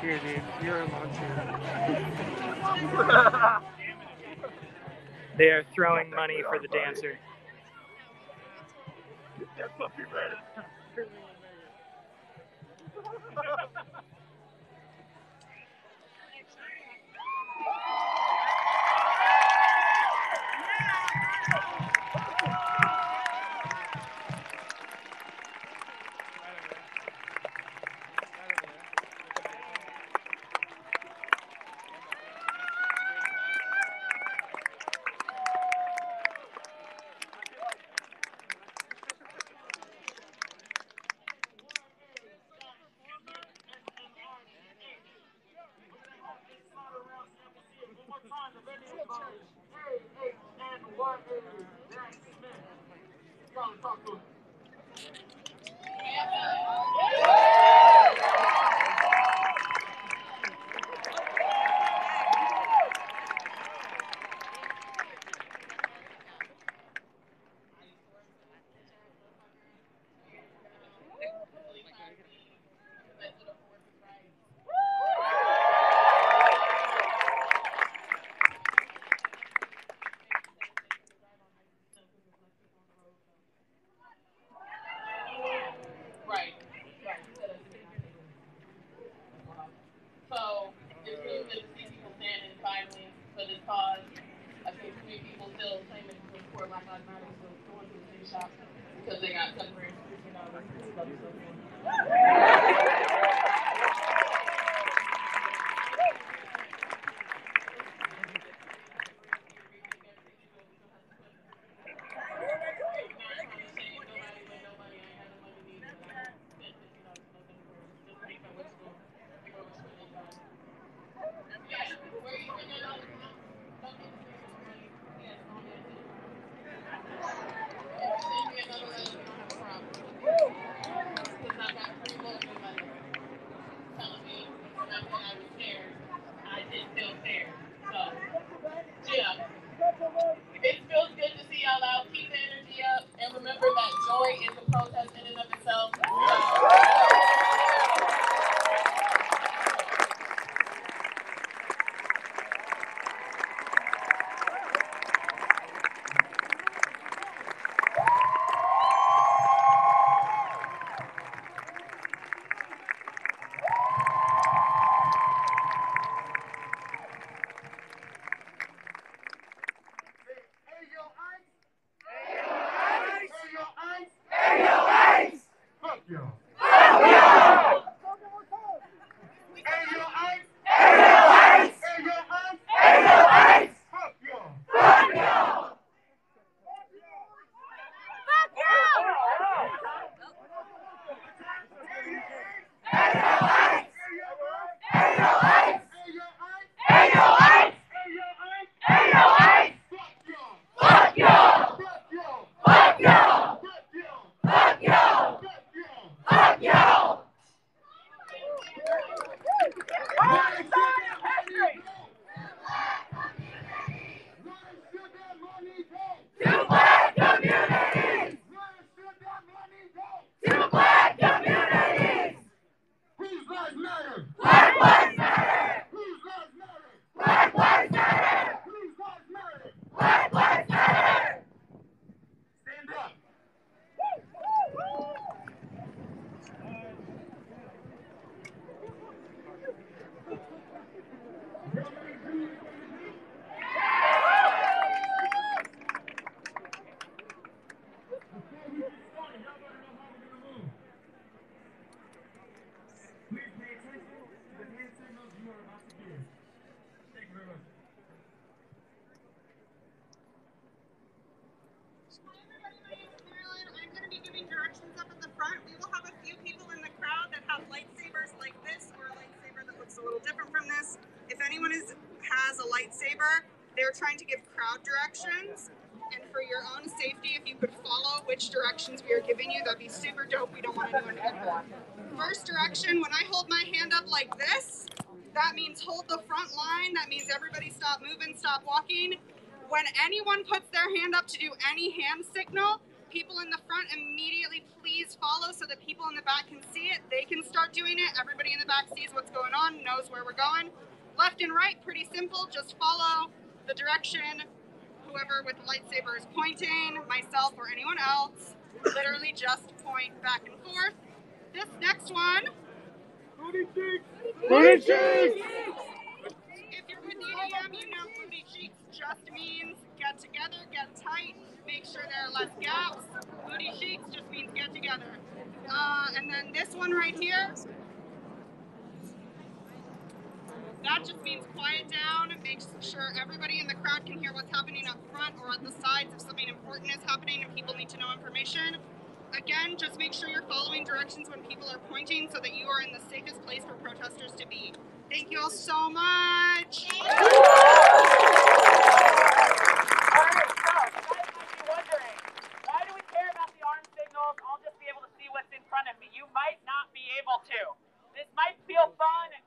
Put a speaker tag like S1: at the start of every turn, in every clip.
S1: Here, dude. You're a monster.
S2: They are throwing money for the dancer.
S3: That puppy ready.
S4: directions. And for your own safety, if you could follow which directions we are giving you, that'd be super dope. We don't want to get hurt. First direction, when I hold my hand up like this, that means hold the front line. That means everybody stop moving, stop walking. When anyone puts their hand up to do any hand signal, people in the front immediately please follow so that people in the back can see it. They can start doing it. Everybody in the back sees what's going on, knows where we're going. Left and right, pretty simple. Just follow the direction whoever with the lightsaber is pointing, myself or anyone else. Literally just point back and forth. This next one.
S5: Booty cheeks! Booty cheeks!
S4: If you're with EDM, you know booty cheeks just means get together, get tight, make sure there are less gaps. Booty cheeks just means get together. Uh, and then this one right here, that just means quiet down and make sure everybody in the crowd can hear what's happening up front or at the sides if something important is happening and people need to know information. Again, just make sure you're following directions when people are pointing so that you are in the safest place for protesters to be. Thank you all so much.
S6: Alright, so you guys might be wondering, why do we care about the arm signals? I'll just be able to see what's in front of me. You might not be able to. This might feel fun and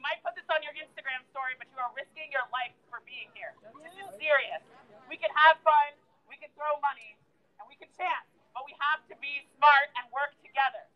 S6: you might put this on your Instagram story, but you are risking your life for being here. This is serious. We can have fun, we can throw money, and we can chant, but we have to be smart and work together.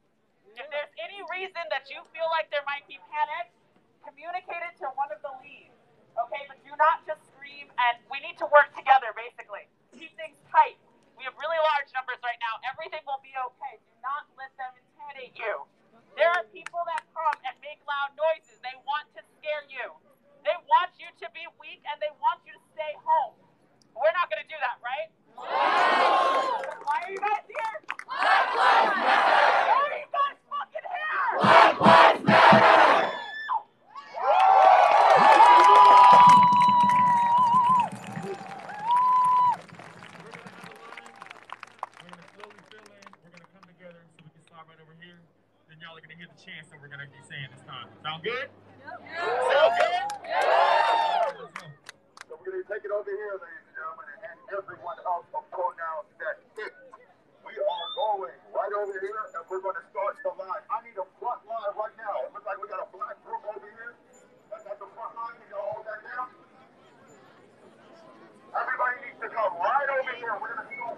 S6: If there's any reason that you feel like there might be panic, communicate it to one of the leads. Okay, but do not just scream and we need to work together basically. Keep things tight. We have really large numbers right now. Everything will be okay. Do not let them intimidate you. There are people that come and make loud noises. They want to scare you. They want you to be weak and they want you to stay home. We're not going to do that, right? Why are you guys here? Why are you guys fucking here?
S5: We're y'all are gonna hear the chants that we're gonna be saying this time. Sound good? Sound good? Let's.
S2: So we're to take it over here, ladies and gentlemen, and everyone else will pronounce that it. We are going right over here, and we're to start the line. I need a front line right now. It looks like we got a black group over here. That's at the front line. Can y'all hold that down? Everybody needs to come right over here. We're going to go.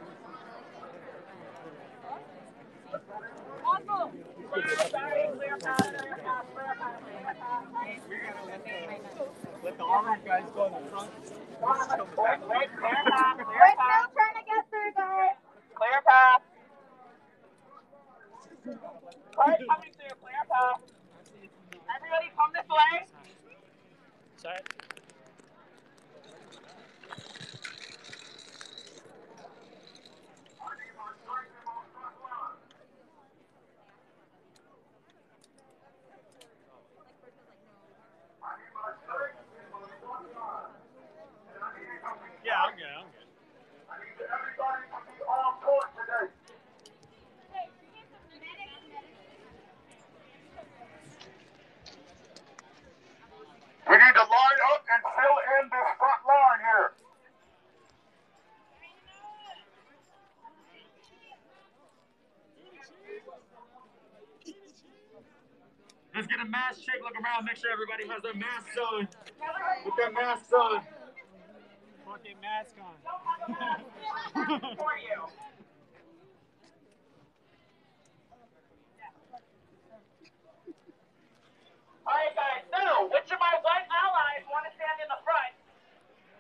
S7: Let the guys go in the front.
S6: Clear path.
S4: trying to get through, guys.
S6: Clear path. Coming through, clear path. Everybody come this way.
S1: Sorry.
S7: Yeah, I'm good. I'm good.
S2: I need everybody to be on point today. We need to line up and fill in this front line here.
S5: Let's get a mask check. Look around. Make sure everybody has their masks on. With their masks on.
S7: Fucking mask on.
S6: You. Alright guys, so which of my white allies want to stand in the front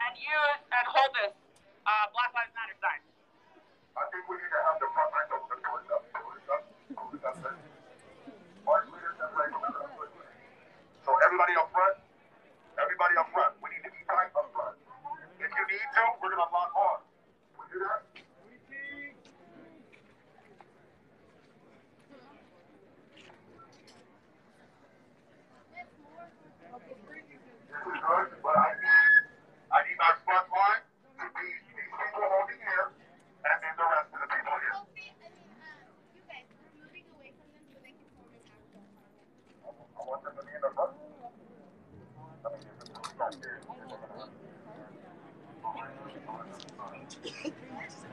S6: and you and hold this uh, Black Lives Matter sign?
S2: I think we need to have the front line up. Pull it up. Pull it up. Pull it up. March leaders and like So everybody up front. Everybody up front. We need to be tight up front. If you need to, we're gonna lock on. Can we do that? This is good, but I need, I need my front line to be these people holding here, and then the rest of the people here. I want them to be in the front. I mean, if it's not here,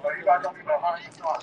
S2: So you guys don't be behind car. Cool,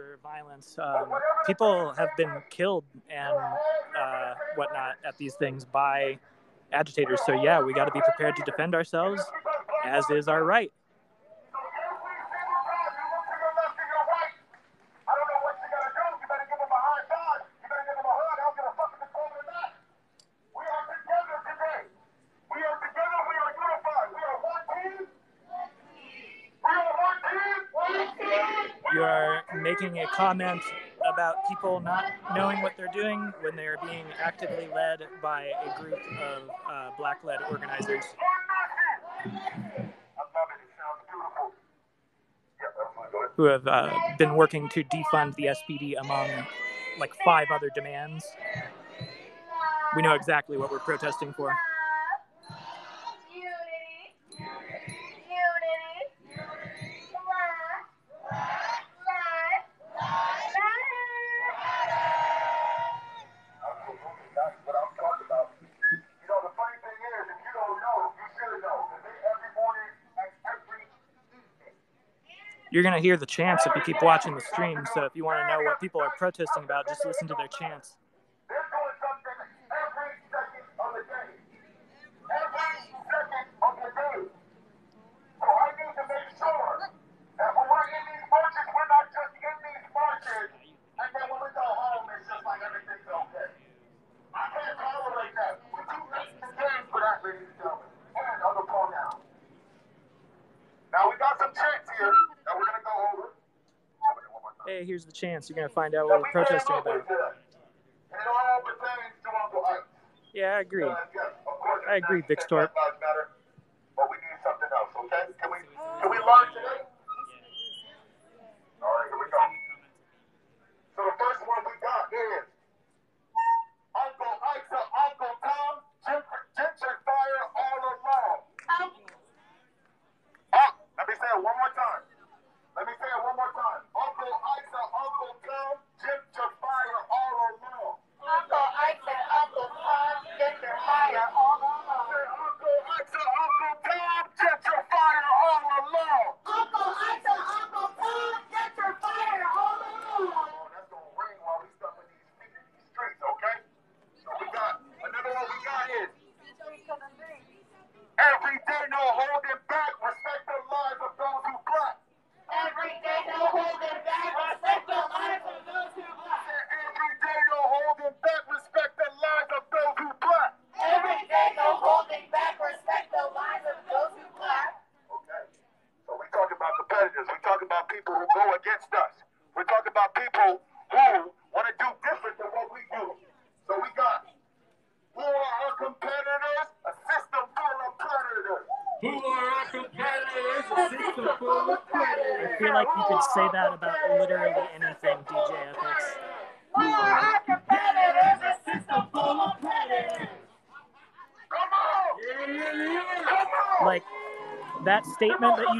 S2: violence. Um, people have been killed and uh, whatnot at these things by agitators. So yeah, we got to be prepared to defend ourselves, as is our right. comment about people not knowing what they're doing when they are being actively led by a group of uh,
S1: black led organizers.
S2: Who have uh, been working to defund the SPD among like five other demands. We know exactly what we're protesting for. you're going to hear the chants if you keep watching the stream. So if you want to know what people are protesting about, just listen to their chants. hey, here's the chance. You're going to find out what we're protesting about. Yeah, I agree. I agree, Bixtorp.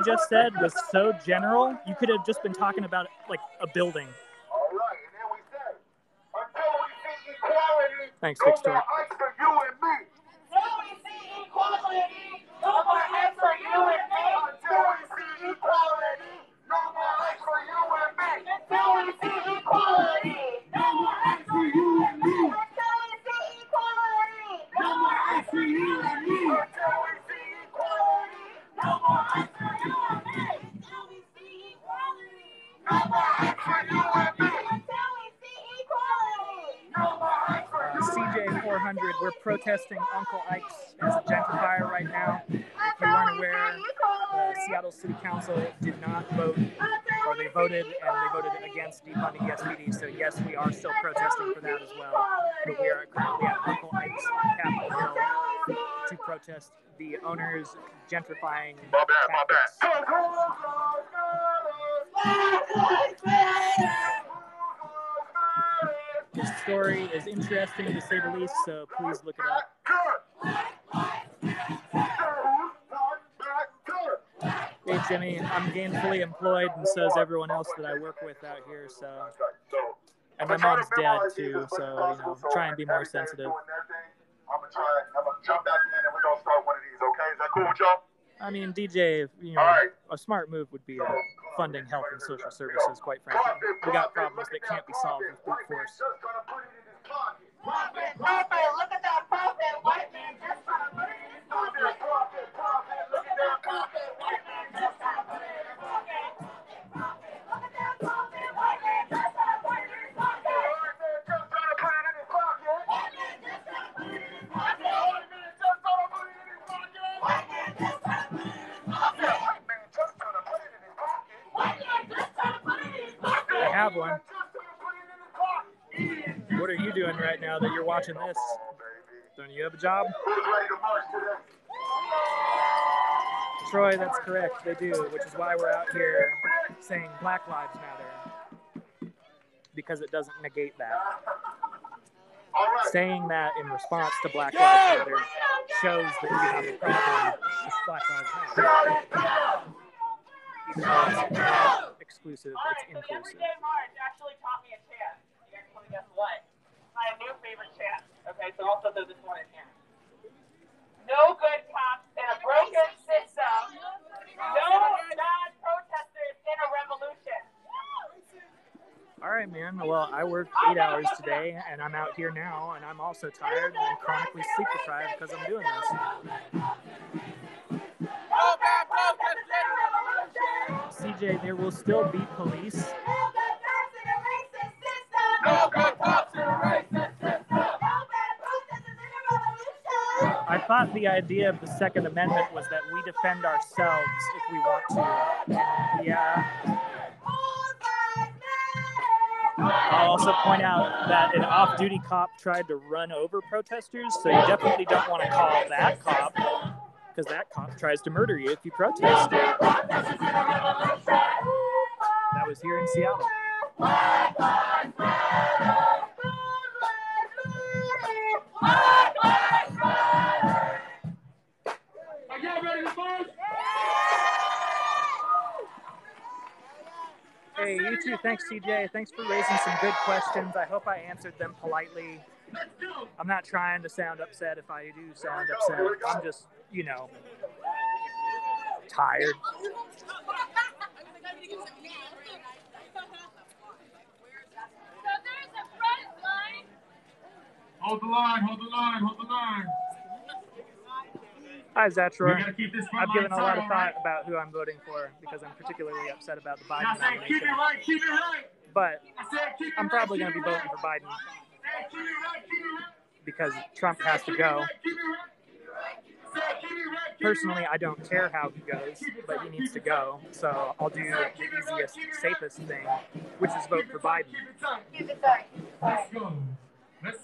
S2: just said was so general. You could have just been talking about like a building
S1: But we are currently at Ike's on Capitol Hill to protest the owners gentrifying
S8: My bad, my bad.
S1: His story is interesting to say the least, so please look it up. Hey Jimmy, I'm gainfully employed, and so is everyone else that I work with out here. So, and my mom's dead too, so you know, try and be more sensitive.
S8: I'm gonna try. I'm gonna jump back in, and we're gonna start one of these. Okay? Is that cool with y'all?
S1: I mean, DJ, you know, a smart move would be uh, funding health and social services. Quite frankly, we got problems that can't be solved with brute force.
S8: Just gonna put it in his pocket.
S2: Profit, profit, look at that profit. White man just trying to put it in his pocket. Profit, profit, look at that profit. White man just his pocket.
S1: What are you doing right now that you're watching this? Don't you have a job?
S8: Who's ready to march today?
S1: Troy, that's correct. They do, which is why we're out here saying Black Lives Matter because it doesn't negate that. Saying that in response to Black Lives Matter shows that you have a problem with Black Lives Matter. Even though it's not exclusive,
S6: All
S1: it's
S6: right, so the
S1: inclusive.
S6: Everyday March actually taught me a chant. You guys want to guess what? My new favorite chant. Okay, so I'll throw this one in here. No good cops in a broken system. No bad protesters in a revolution.
S1: All right, man. Well, I worked eight hours today, and I'm out here now, and I'm also tired and chronically sleep deprived because I'm doing this. There will still be police. I thought the idea of the Second Amendment was that we defend ourselves if we want to. Yeah. I'll also point out that an off duty cop tried to run over protesters, so you definitely don't want to call that cop because that cop tries to murder you if you protest. That was here in Seattle. Hey, you too. Thanks, TJ. Thanks for raising some good questions. I hope I answered them politely. I'm not trying to sound upset if I do sound upset. I'm just, you know, tired.
S2: Hold the line, hold the line, hold the line.
S1: Hi,
S2: We
S1: Zatror.
S2: gotta keep this front
S1: I've given a lot of thought about who I'm voting for because I'm particularly upset about the Biden nomination.
S2: it right, keep it right.
S1: But
S2: said,
S1: I'm probably going to be voting for Biden Because Trump has to go. Personally. I don't care how he goes, but he needs to go. So I'll do the easiest, safest thing, which is vote for Biden.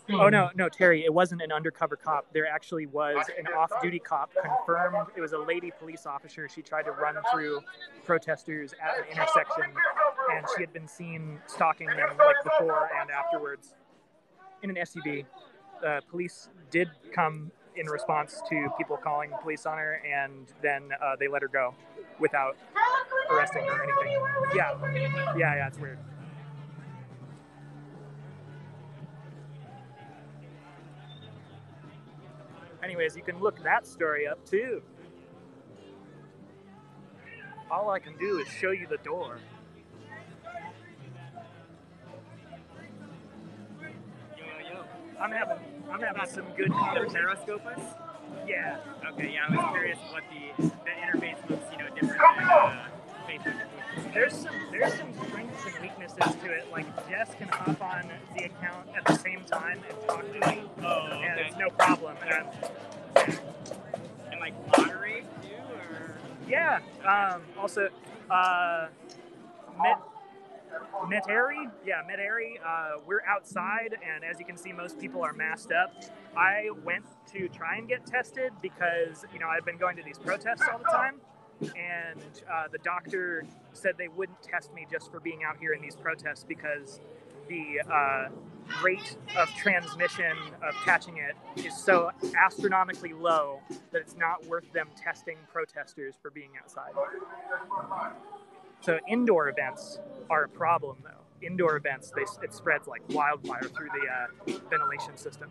S1: Oh no, no, Terry, it wasn't an undercover cop. There actually was an off-duty cop confirmed. It was a lady police officer. She tried to run through protesters at an intersection, and she had been seen stalking them like before and afterwards in an SUV. Uh, police did come in response to people calling police on her, and then uh, they let her go without arresting her or anything. Yeah, yeah, yeah, it's weird. Anyways, you can look that story up too. All I can do is show you the door. I'm having I'm having some good
S7: periscopers.
S1: Yeah.
S7: Okay. Yeah, I was curious what the the interface looks, you know, different than uh,
S1: There's some there's some strengths and weaknesses to it. Like Jess can hop on the account at the same time and talk to me.
S7: Oh, okay.
S1: And it's no problem. And, yeah.
S7: and like moderate too, or?
S1: Yeah. Um, also, uh, Metairie, yeah, Metairie. Uh, we're outside, and as you can see, most people are masked up. I went to try and get tested because you know I've been going to these protests all the time, and uh, the doctor said they wouldn't test me just for being out here in these protests because the uh, rate of transmission of catching it is so astronomically low that it's not worth them testing protesters for being outside. So indoor events are a problem though. Indoor events, they, it spreads like wildfire through the uh, ventilation system.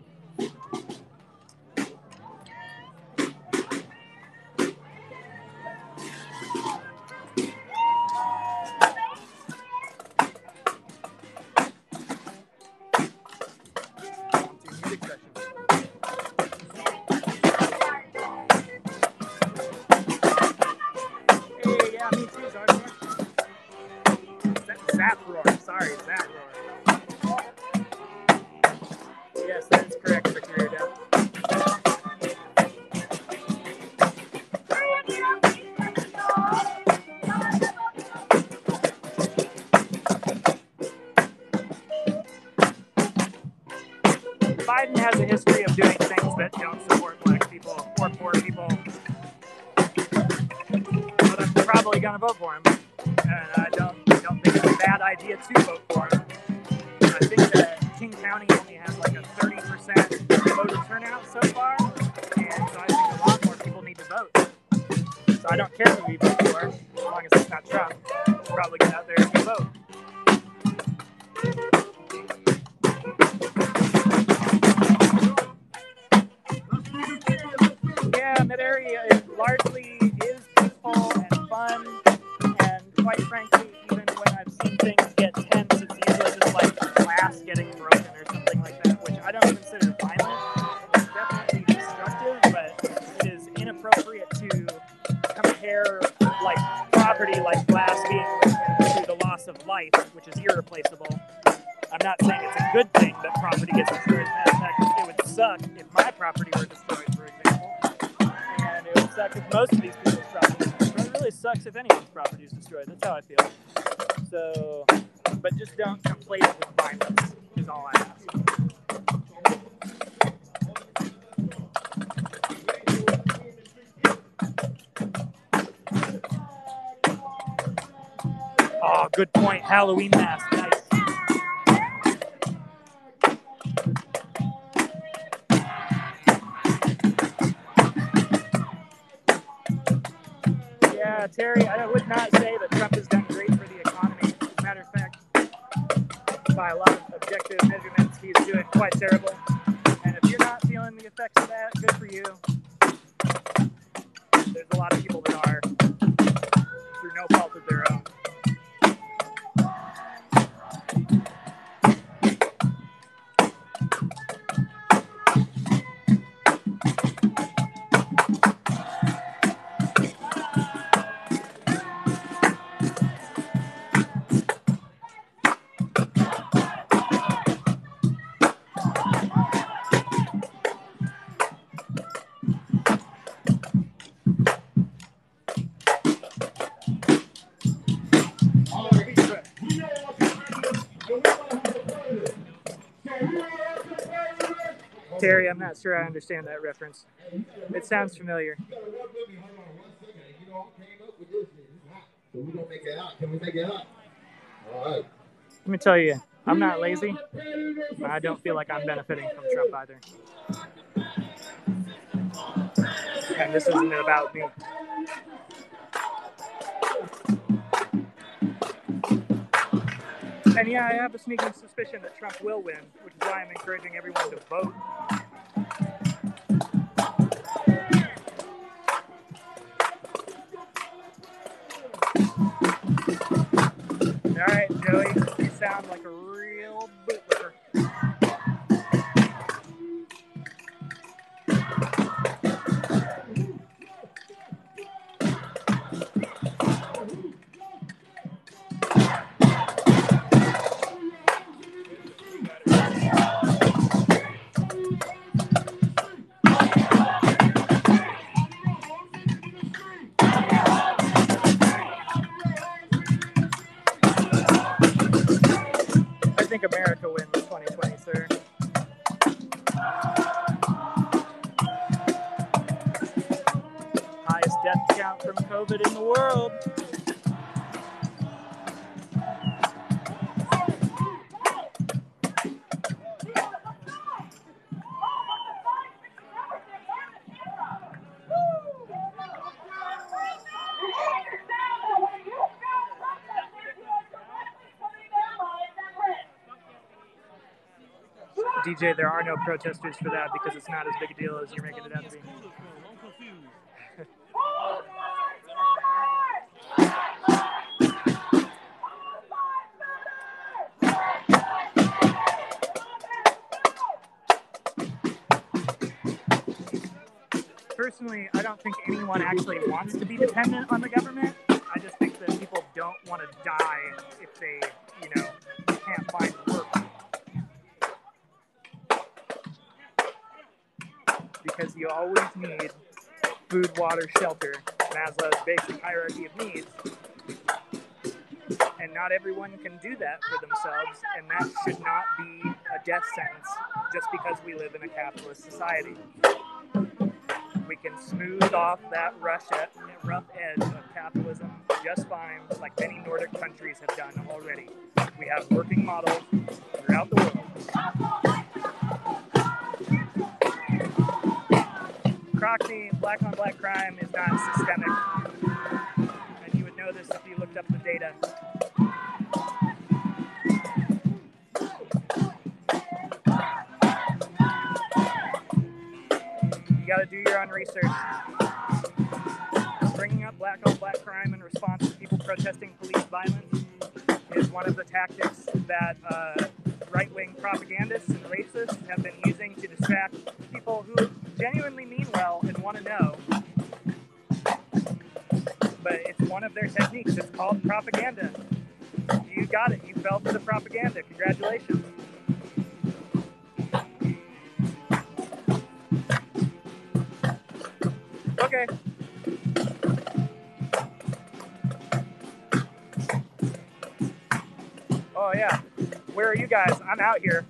S1: not sure I understand that reference. It sounds familiar. Let me tell you, I'm not lazy, but I don't feel like I'm benefiting from Trump either. And this isn't about me. And yeah, I have a sneaking suspicion that Trump will win, which is why I'm encouraging everyone to vote all right, Joey, you sound like a DJ, there are no protesters for that because it's not as big a deal as you're making it out to be. Personally, I don't think anyone actually wants to be dependent on the government. Water, shelter, Maslow's basic hierarchy of needs. And not everyone can do that for themselves, and that should not be a death sentence just because we live in a capitalist society. We can smooth off that rush at, rough edge of capitalism just fine, like many Nordic countries have done already. We have working models throughout the world. Crockney, black on black crime is not systemic. And you would know this if you looked up the data. You got to do your own research. Bringing up black on black crime in response to people protesting police violence is one of the tactics that uh, right wing propagandists and racists have been using to distract people who genuinely mean well and want to know. But it's one of their techniques. It's called propaganda. You got it. You fell for the propaganda. Congratulations. Okay. Oh yeah. Where are you guys? I'm out here.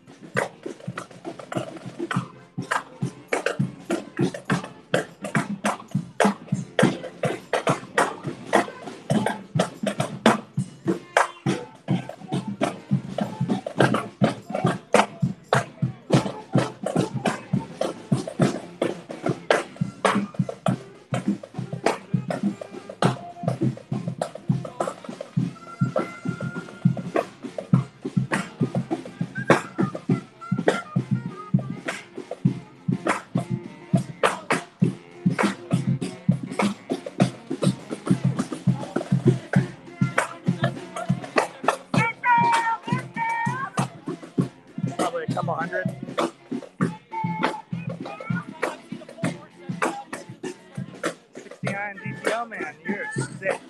S1: Sixty-nine GTO man, you're sick.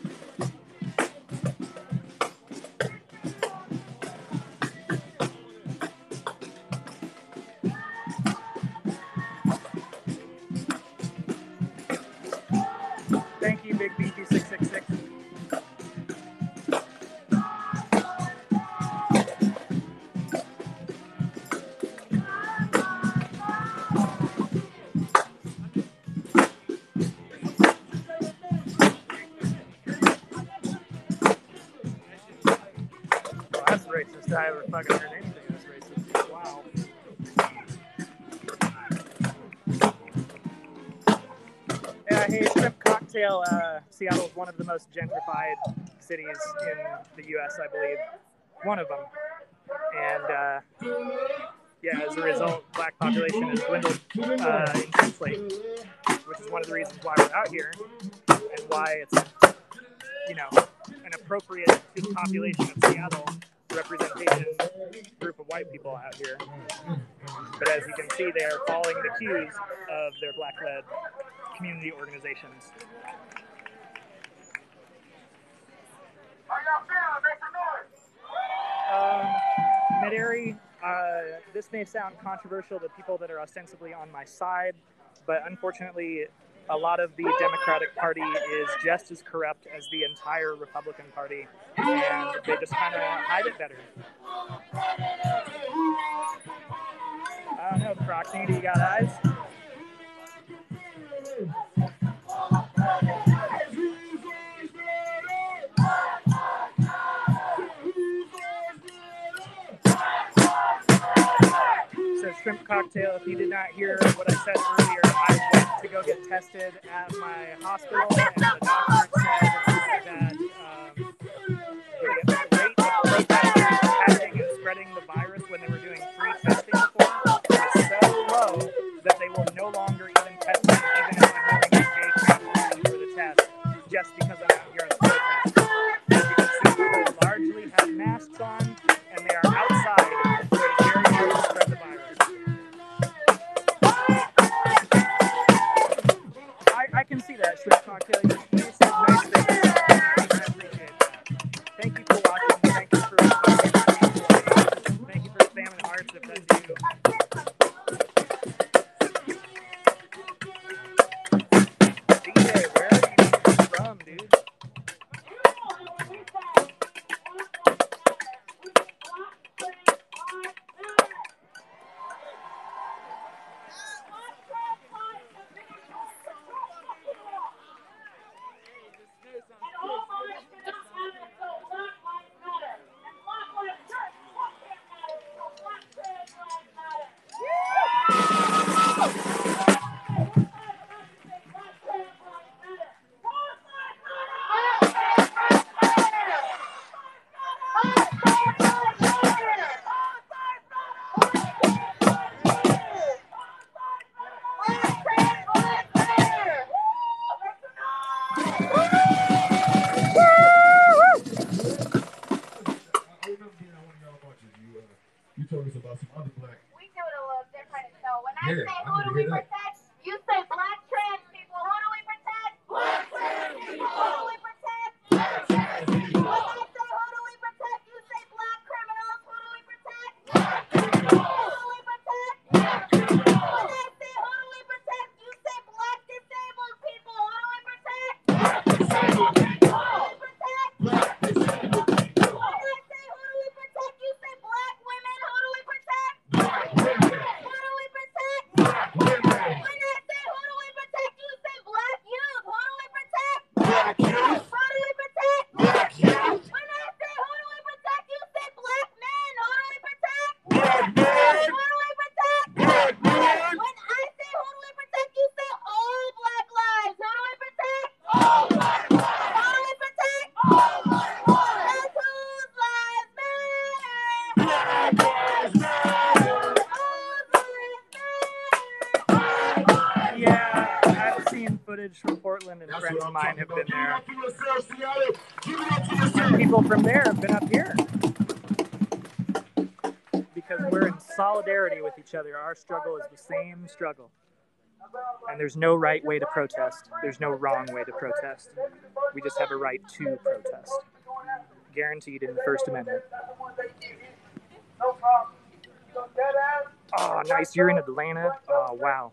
S1: I ever fucking heard anything racist. Wow. Yeah, hey, Shrimp Cocktail. Uh, Seattle is one of the most gentrified cities in the U.S., I believe. One of them. And uh, yeah, as a result, black population has dwindled uh, intensely, which is one of the reasons why we're out here and why it's, you know, an appropriate to the population of Seattle representation group of white people out here. But as you can see, they are following the cues of their black-led community organizations.
S2: How y'all? Make some noise.
S1: Um, uh, this may sound controversial to people that are ostensibly on my side, but unfortunately, a lot of the Democratic Party is just as corrupt as the entire Republican Party, and they just kind of hide it better. I don't know, Crockney, do you got eyes?
S9: shrimp cocktail. If you did not hear what I said earlier, I went to go get tested at my hospital, and the doctor said that um, the rate of spreading the virus when they were doing free testing before was so low that they will no longer
S2: of
S9: mine have been there. People from there have been up here because we're in solidarity with each other. Our struggle is the same struggle. And there's no right way to protest. There's no wrong way to protest. We just have a right to protest. Guaranteed in the First Amendment. Oh, nice. You're in Atlanta. Oh, wow.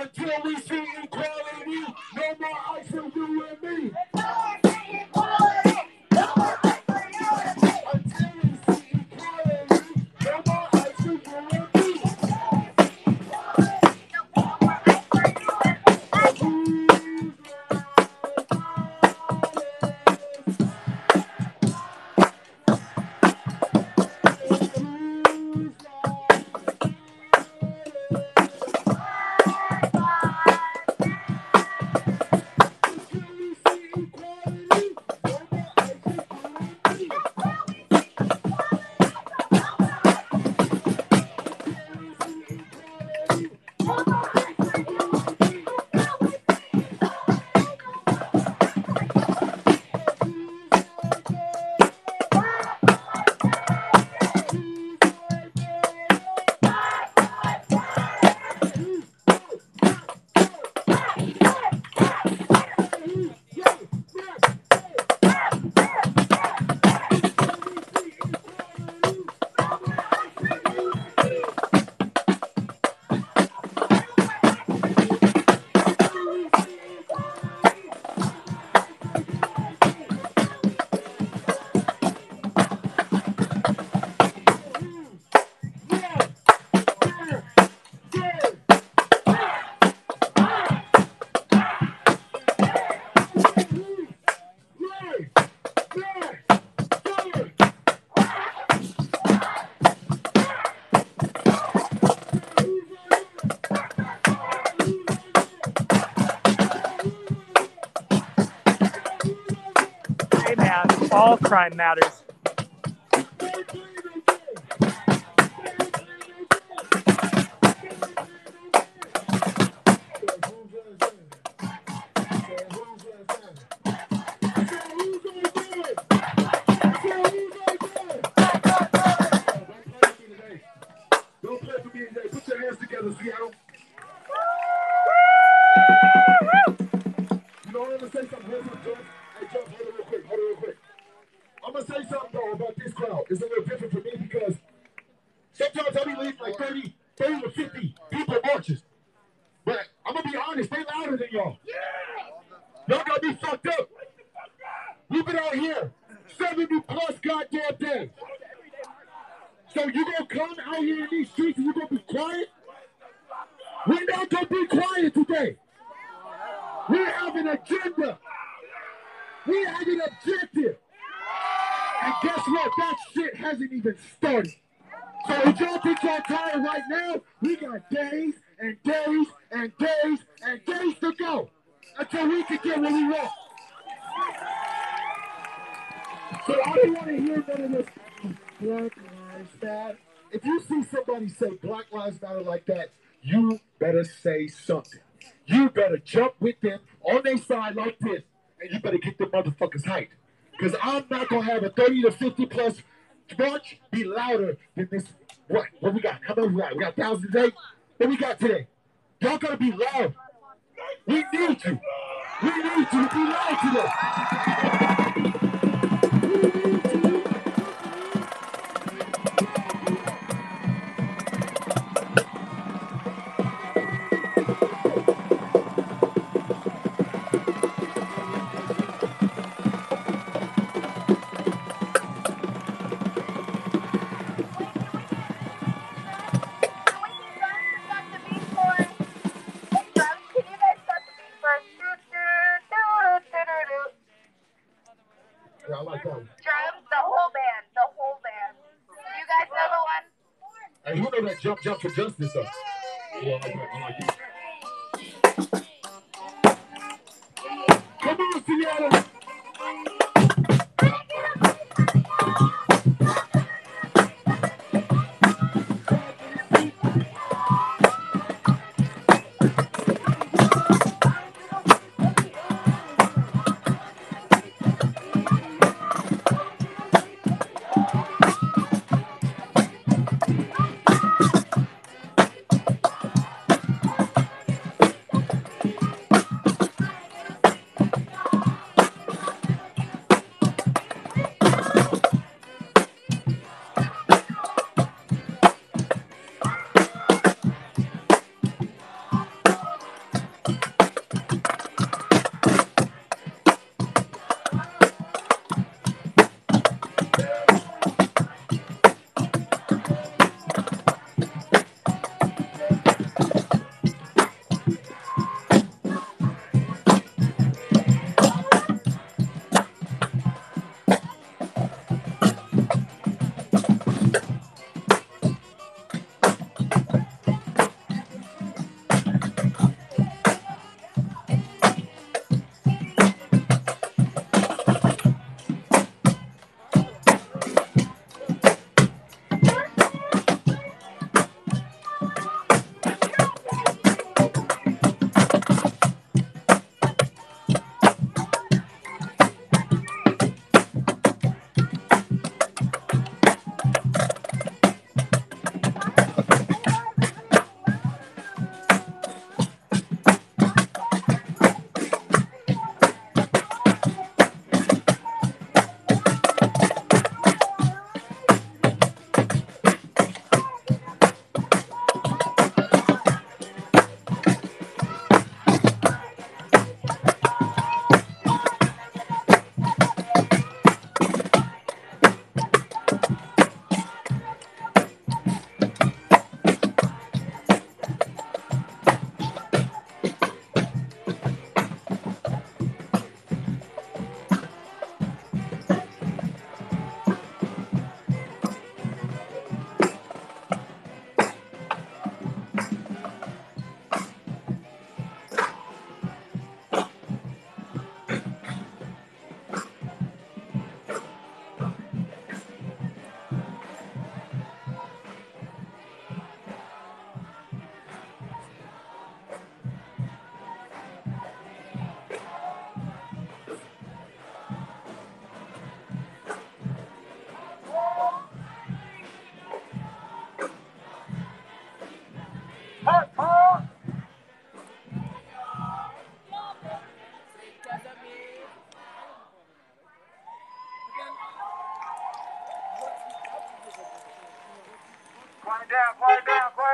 S2: Until we see equality, no more ice for you and me. Crime matters.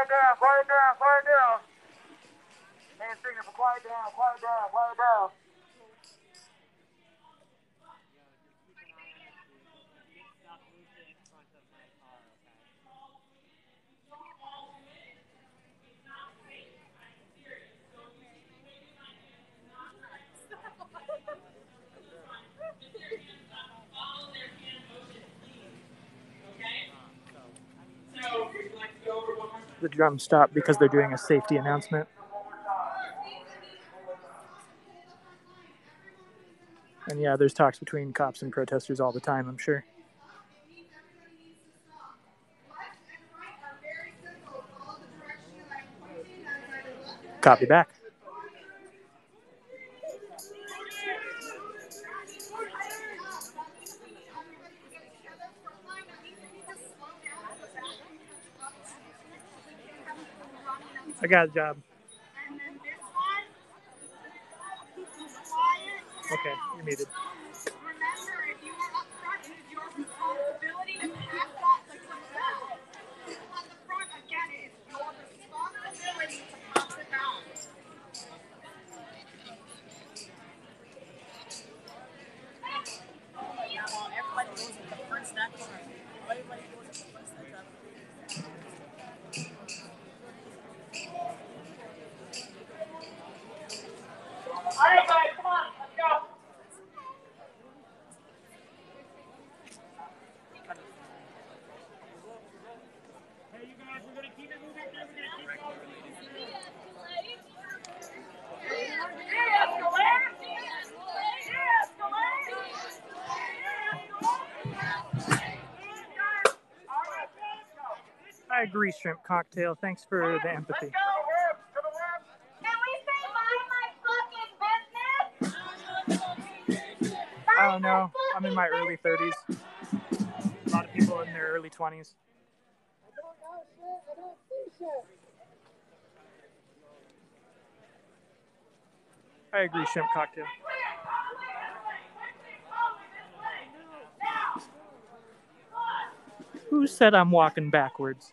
S10: now, right now,
S9: right drum stop because they're doing a safety announcement. And yeah, there's talks between cops and protesters all the time, I'm sure. Copy back. I got a job. Okay, you're muted. agree, shrimp cocktail. Thanks for the empathy. I don't know. I'm in my early 30s. A lot of people in their early 20s. I agree, shrimp cocktail. Who said I'm walking backwards?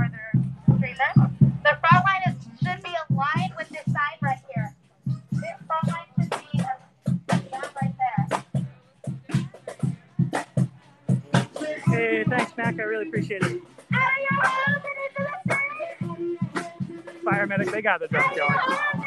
S9: Thanks, Mac. I really appreciate it.
S1: Fire
S9: medic, they got the drum going.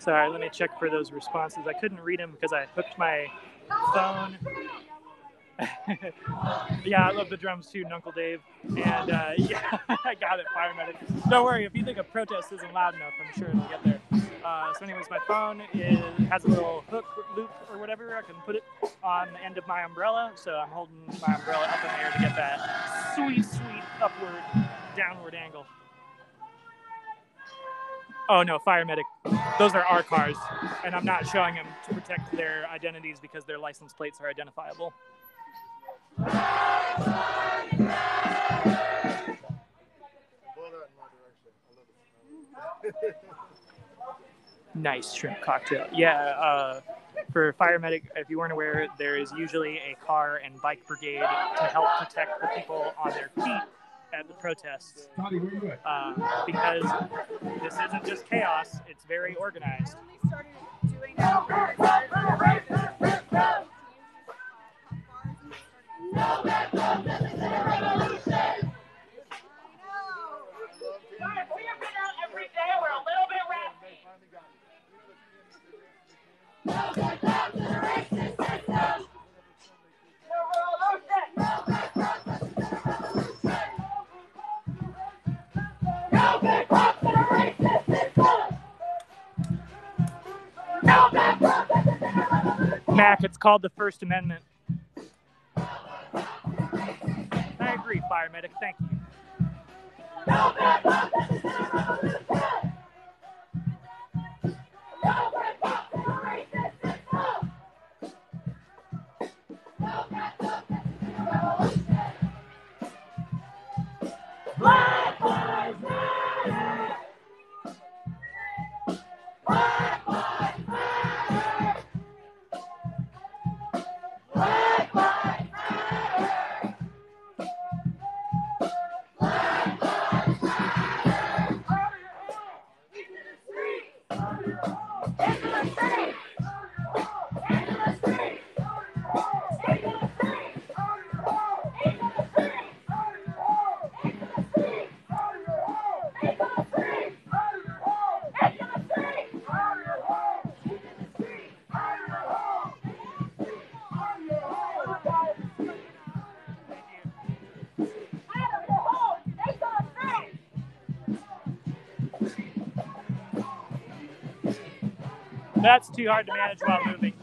S1: Sorry, let me check for those responses. I couldn't read them because I hooked my phone. yeah, I love the drums too, Uncle Dave. And uh, yeah, I got it, fire medic. Don't worry, if you think a protest isn't loud enough, I'm sure it'll get there. Uh, so, anyways, my phone is, has a little hook loop or whatever. I can put it on the end of my umbrella. So I'm holding my umbrella up in the air to get that sweet, sweet upward, downward angle. Oh no, fire medic. Those are our cars, and I'm not showing them to protect their identities because their license plates are identifiable. Nice shrimp cocktail. Yeah, uh, for fire medic, if you weren't aware, there is usually a car and bike brigade to help protect the people on their feet at the protests.
S2: Toddy, where you at?
S1: Uh, because this isn't just chaos; it's very organized.
S6: Guys, we have been out every day.
S1: Mac, it's called the First Amendment. I agree, fire medic. Thank you. That's too hard to manage while moving.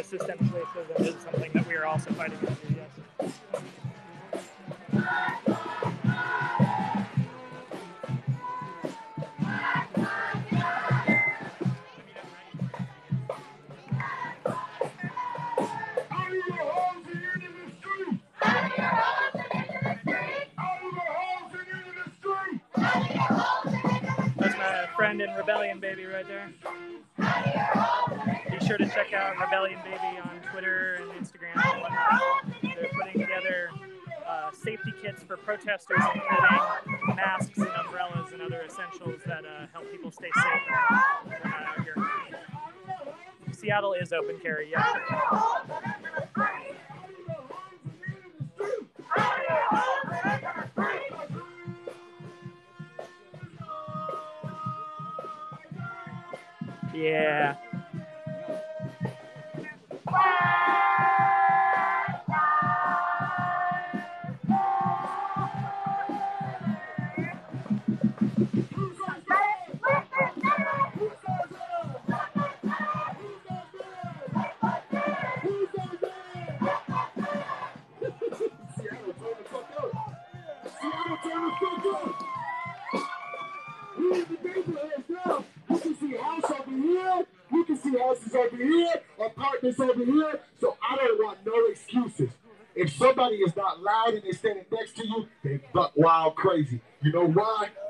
S1: assistant Seattle is open carry. Yeah. Yeah.
S2: Bye.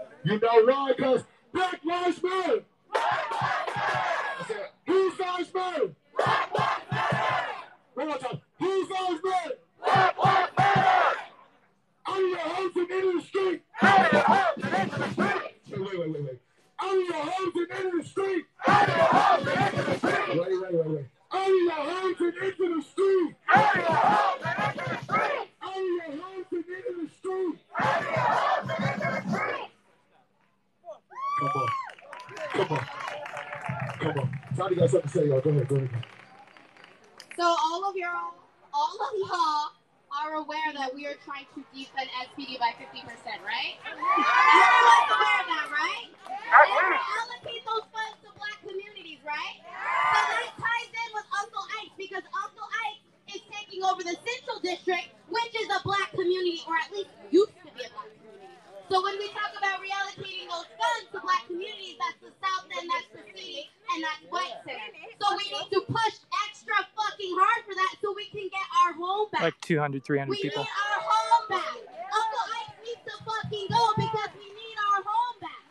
S2: 300 we
S9: people. We need our home back. Uncle Ike needs to fucking go because we need our home back.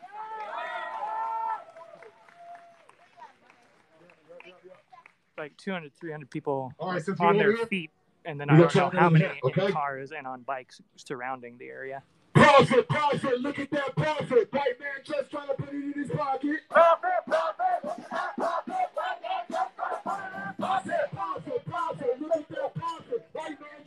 S1: Like 200, 300 people
S2: All right,
S1: on their
S2: here?
S1: feet, and then I don't know how many
S2: okay?
S1: cars and on bikes surrounding the area.
S2: Look at that profit. White man just trying to put it in his pocket. Profit, profit, look at that profit. White man just trying to put it in his pocket.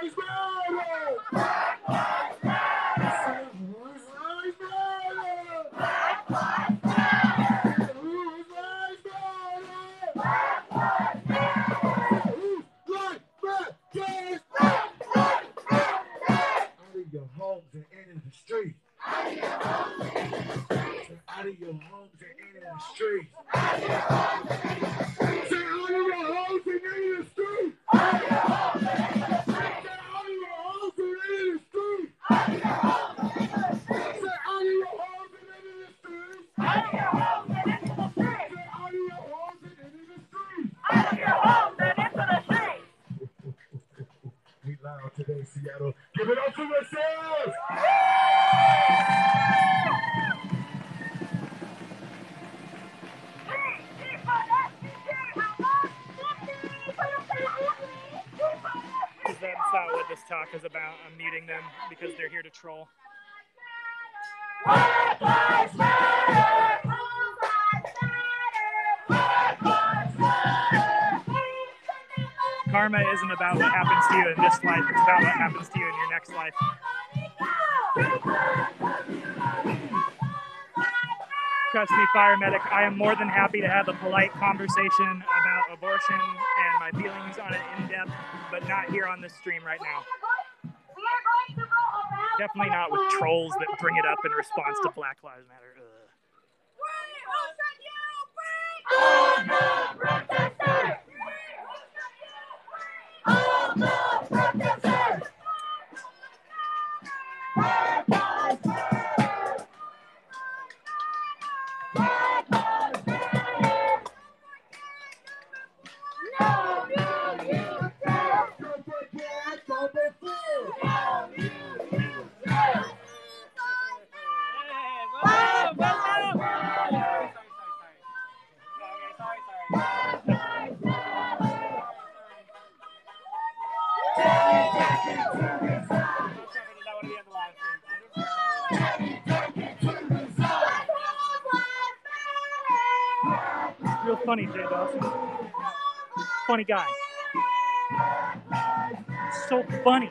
S1: He's mad! Is about. I'm muting them because they're here to troll. Karma isn't about what happens to you in this life, it's about what happens to you in your next life. Trust me, fire medic, I am more than happy to have a polite conversation about abortion and my feelings on it in depth, but not here on this stream right now.
S9: We are going to go around.
S1: Definitely not with trolls that bring it up in response to Black Lives Matter. Funny guy. So funny.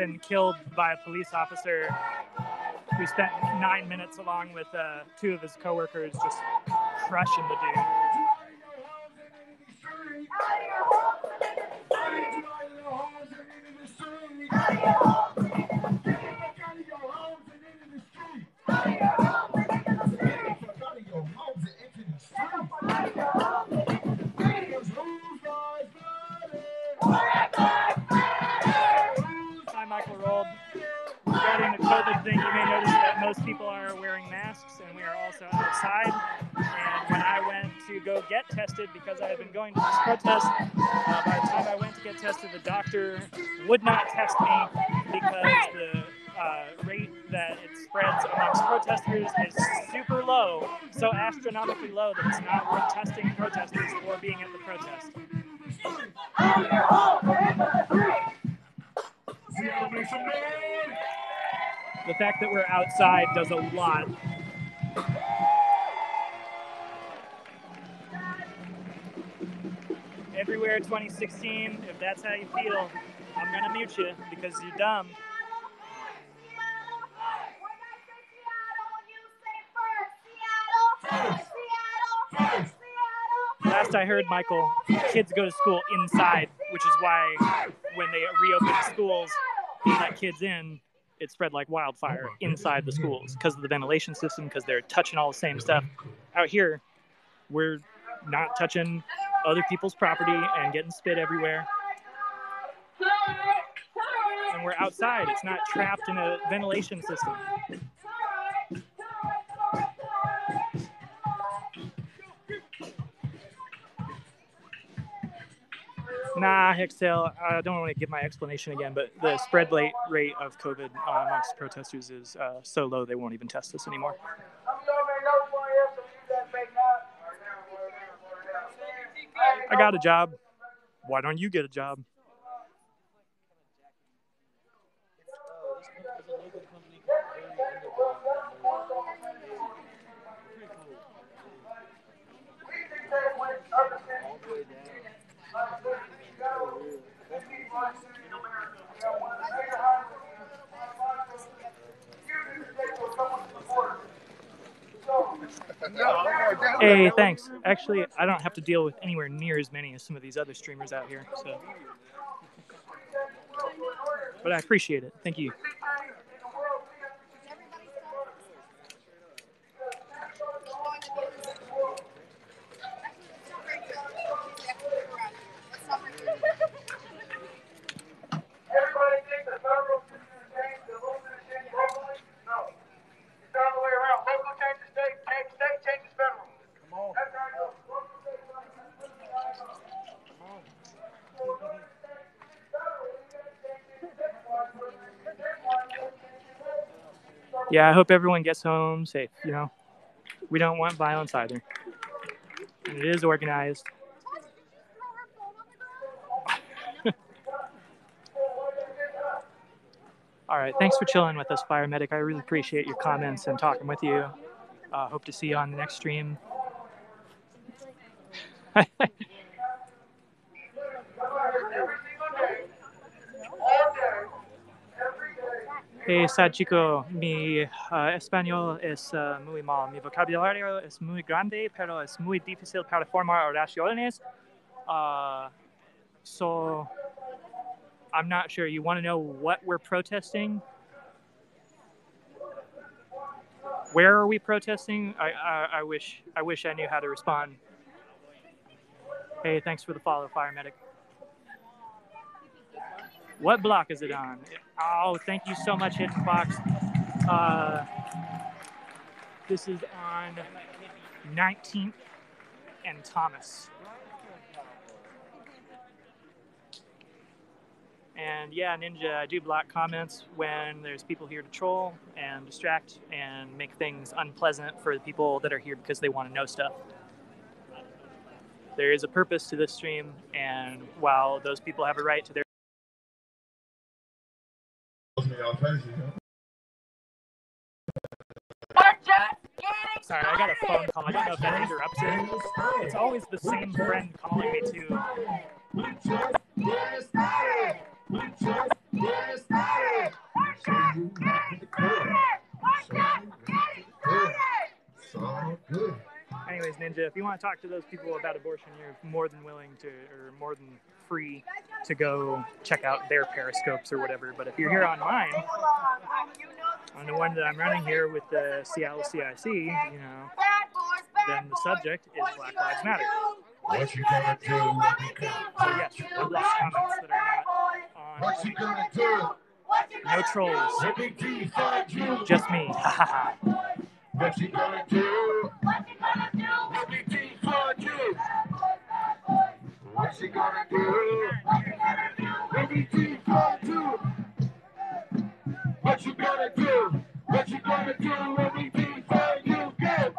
S1: Been killed by a police officer who spent nine minutes along with uh, two of his coworkers just crushing the dude. That it's not worth testing protesters being at the protest. The fact that we're outside does a lot. Everywhere 2016, if that's how you feel, I'm gonna mute you because you're dumb. I heard, Michael, kids go to school inside, which is why when they reopened schools and let kids in, it spread like wildfire inside the schools because of the ventilation system, because they're touching all the same stuff. Out here, we're not touching other people's property and getting spit everywhere. And we're outside. It's not trapped in a ventilation system. Nah, Hextail, I don't want to give my explanation again, but the spread rate of COVID uh, amongst protesters is uh, so low they won't even test us anymore. I got a job. Why don't you get a job?
S5: We
S1: Hey, thanks. Actually, I don't have to deal with anywhere near as many as some of these other streamers out here. So, but I appreciate it. Thank you. Yeah, I hope everyone gets home safe. You know, we don't want violence either. And it is organized. All right, thanks for chilling with us, Fire Medic. I really appreciate your comments and talking with you. Uh, hope to see you on the next stream. Hey, chico, mi uh, español es uh, muy mal. Mi vocabulario es muy grande, pero es muy difícil para formar oraciones. Uh, so, I'm not sure. You want to know what we're protesting? Where are we protesting? I, I, I wish I wish I knew how to respond. Hey, thanks for the follow, Fire Medic. What block is it on? Oh, thank you so much, Hidden Fox. Uh, this is on 19th and Thomas. And yeah, Ninja, I do block comments when there's people here to troll and distract and make things unpleasant for the people that are here because they want to know stuff. There is a purpose to this stream, and while those people have a right to their Sorry, I got a phone call. I don't know if that interrupts it. It's always the same friend calling me too. Anyways, Ninja, if you want to talk to those people about abortion, you're more than willing to, or more than free to go check out their periscopes or whatever. But if you're here on mine, on the one that I'm running here with the Seattle CIC, you know, then the subject is Black Lives Matter.
S2: What you gonna do you?
S1: So yes, I block comments that are not
S2: What you gonna do?
S1: no trolls,
S2: Let me defund you.
S1: just ha ha.
S2: What you gonna do? Let me defund you. What you gonna do? What you gonna do? What you gonna do when we you? Good.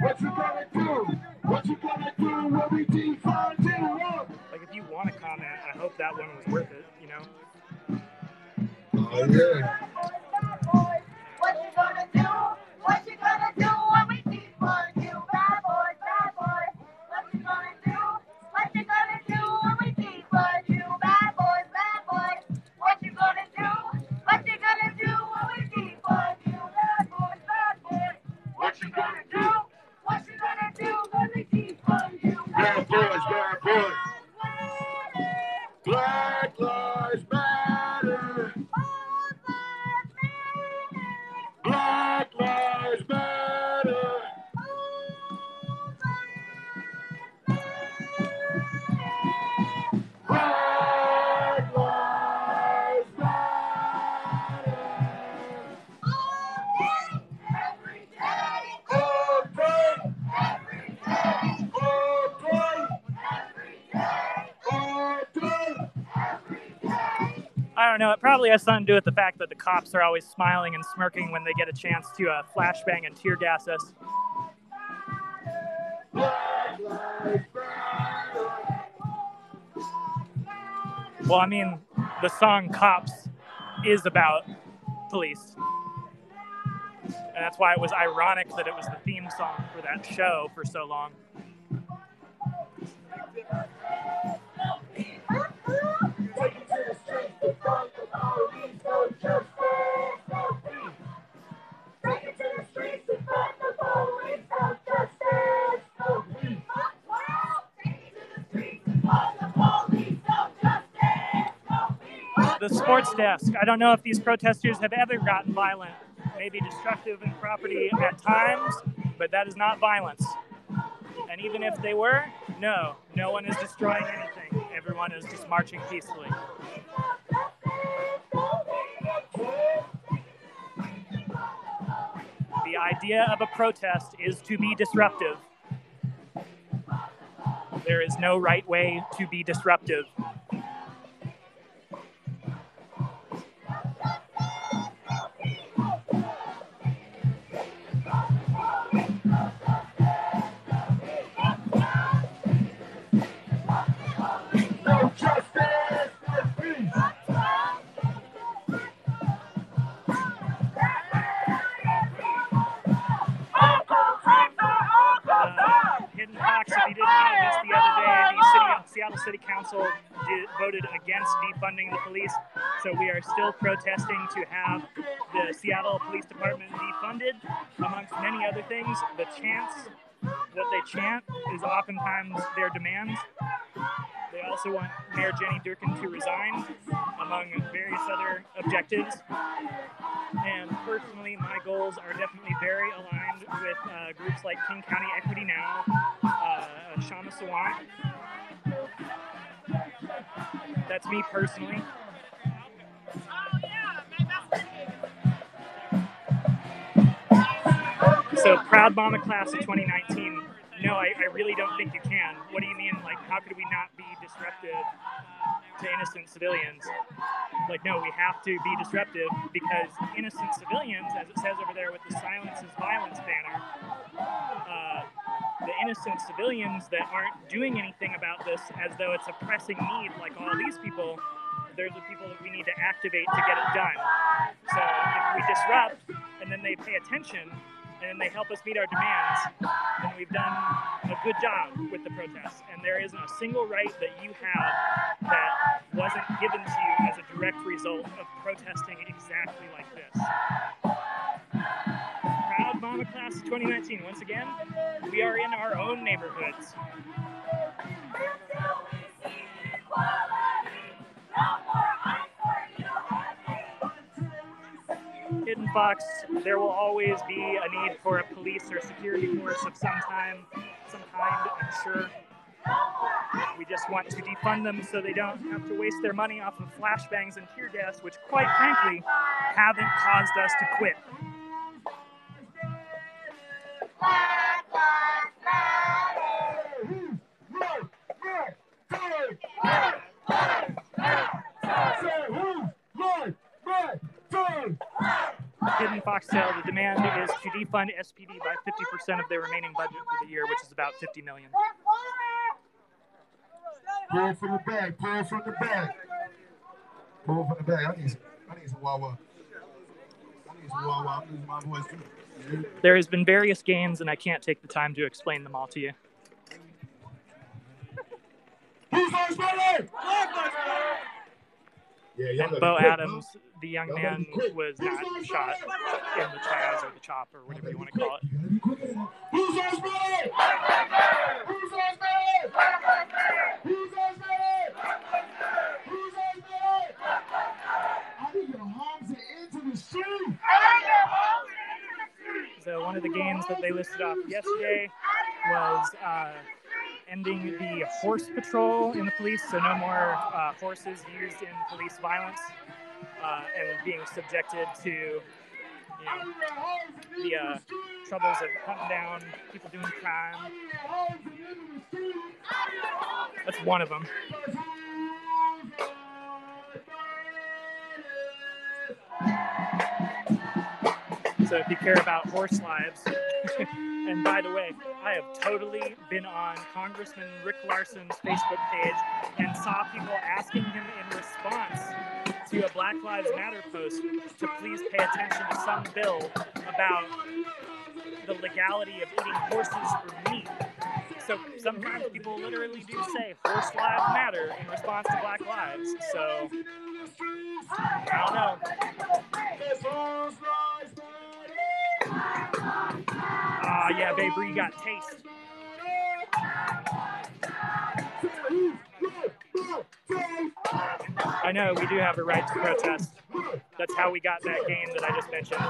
S2: What you gonna do? What you gonna do when we you? Look.
S1: Like if you want to comment, I hope that one was worth it. You know.
S2: Oh yeah.
S1: Probably has something to do with the fact that the cops are always smiling and smirking when they get a chance to uh, flashbang and tear gas us. Well, I mean, the song "Cops" is about police, and that's why it was ironic that it was the theme song for that show for so long.
S2: The
S1: sports desk. I don't know if these protesters have ever gotten violent, maybe destructive in property at times, but that is not violence. And even if they were, no, no one is destroying anything. Everyone is just marching peacefully. The idea of a protest is to be disruptive. There is no right way to be disruptive. City Council did, voted against defunding the police. So we are still protesting to have the Seattle Police Department defunded, amongst many other things. The chants, that they chant, is oftentimes their demands. They also want Mayor Jenny Durkan to resign, among various other objectives. And personally, my goals are definitely very aligned with uh, groups like King County Equity Now, uh, Kshama Sawant. That's me personally. So, Proud Mama Class of 2019. No, I, I really don't think you can. What do you mean? Like, how could we not be disruptive to innocent civilians? Like, no, we have to be disruptive because innocent civilians, as it says over there with the Silence is Violence banner, uh, the innocent civilians that aren't doing anything about this as though it's a pressing need, like all these people, they're the people that we need to activate to get it done. So if we disrupt and then they pay attention and then they help us meet our demands, then we've done a good job with the protests. And there isn't a single right that you have that wasn't given to you as a direct result of protesting exactly like this. Class of 2019, once again, we are in our own neighborhoods. Hidden Fox, there will always be a need for a police or security force of some time, some kind, I'm sure. We just want to defund them so they don't have to waste their money off of flashbangs and tear gas, which, quite frankly, haven't caused us to quit. Hidden Foxtail, the demand is to defund SPD by 50% of their remaining budget for the year, which is about 50 million.
S2: Pull from the back, pull from the back. Pull from the back. I need I need some Wawa. I need some Wawa. I'm losing my voice too.
S1: There has been various gains, and I can't take the time to explain them all to you.
S2: Who's on Spotlight? Yeah, y'all
S1: And Bo
S2: quit,
S1: Adams, the young man, was not shot in the Chaz or the chop or whatever you want to call it.
S2: Who's on Spotlight? Who's on Spotlight? Who's on Spotlight? Who's on Spotlight? I need your homes into the street.
S1: So one of the games that they listed off yesterday was uh, ending the horse patrol in the police, so no more uh, horses used in police violence uh, and being subjected to you know, the uh, troubles of hunting down people doing crime. That's one of them. So if you care about horse lives, and by the way, I have totally been on Congressman Rick Larsen's Facebook page and saw people asking him in response to a Black Lives Matter post to please pay attention to some bill about the legality of eating horses for meat. So sometimes people literally do say horse lives matter in response to Black Lives. So I don't know. Ah, yeah, Babe you got taste. I know we do have a right to protest. That's how we got that game that I just mentioned.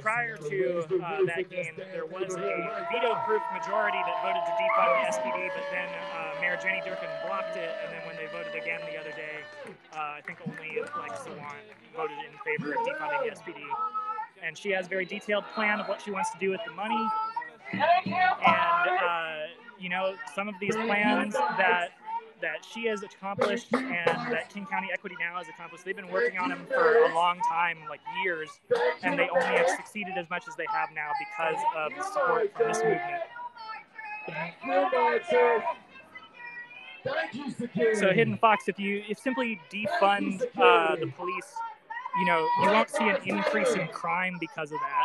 S1: Prior to uh, that game, there was a veto-proof majority that voted to defund the SPD, but then uh, Mayor Jenny Durkan blocked it, and then when they voted again the other day, uh, I think only like Sawant voted in favor of defunding the SPD. And she has a very detailed plan of what she wants to do with the money. And uh, you know, some of these plans that that she has accomplished and that King County Equity Now has accomplished, they've been working on them for a long time, like years, and they only have succeeded as much as they have now because of the support from this movement.
S2: Thank you, security.
S1: So Hidden Fox, if you if simply defund uh, the police, you know you won't see an increase in crime because of that.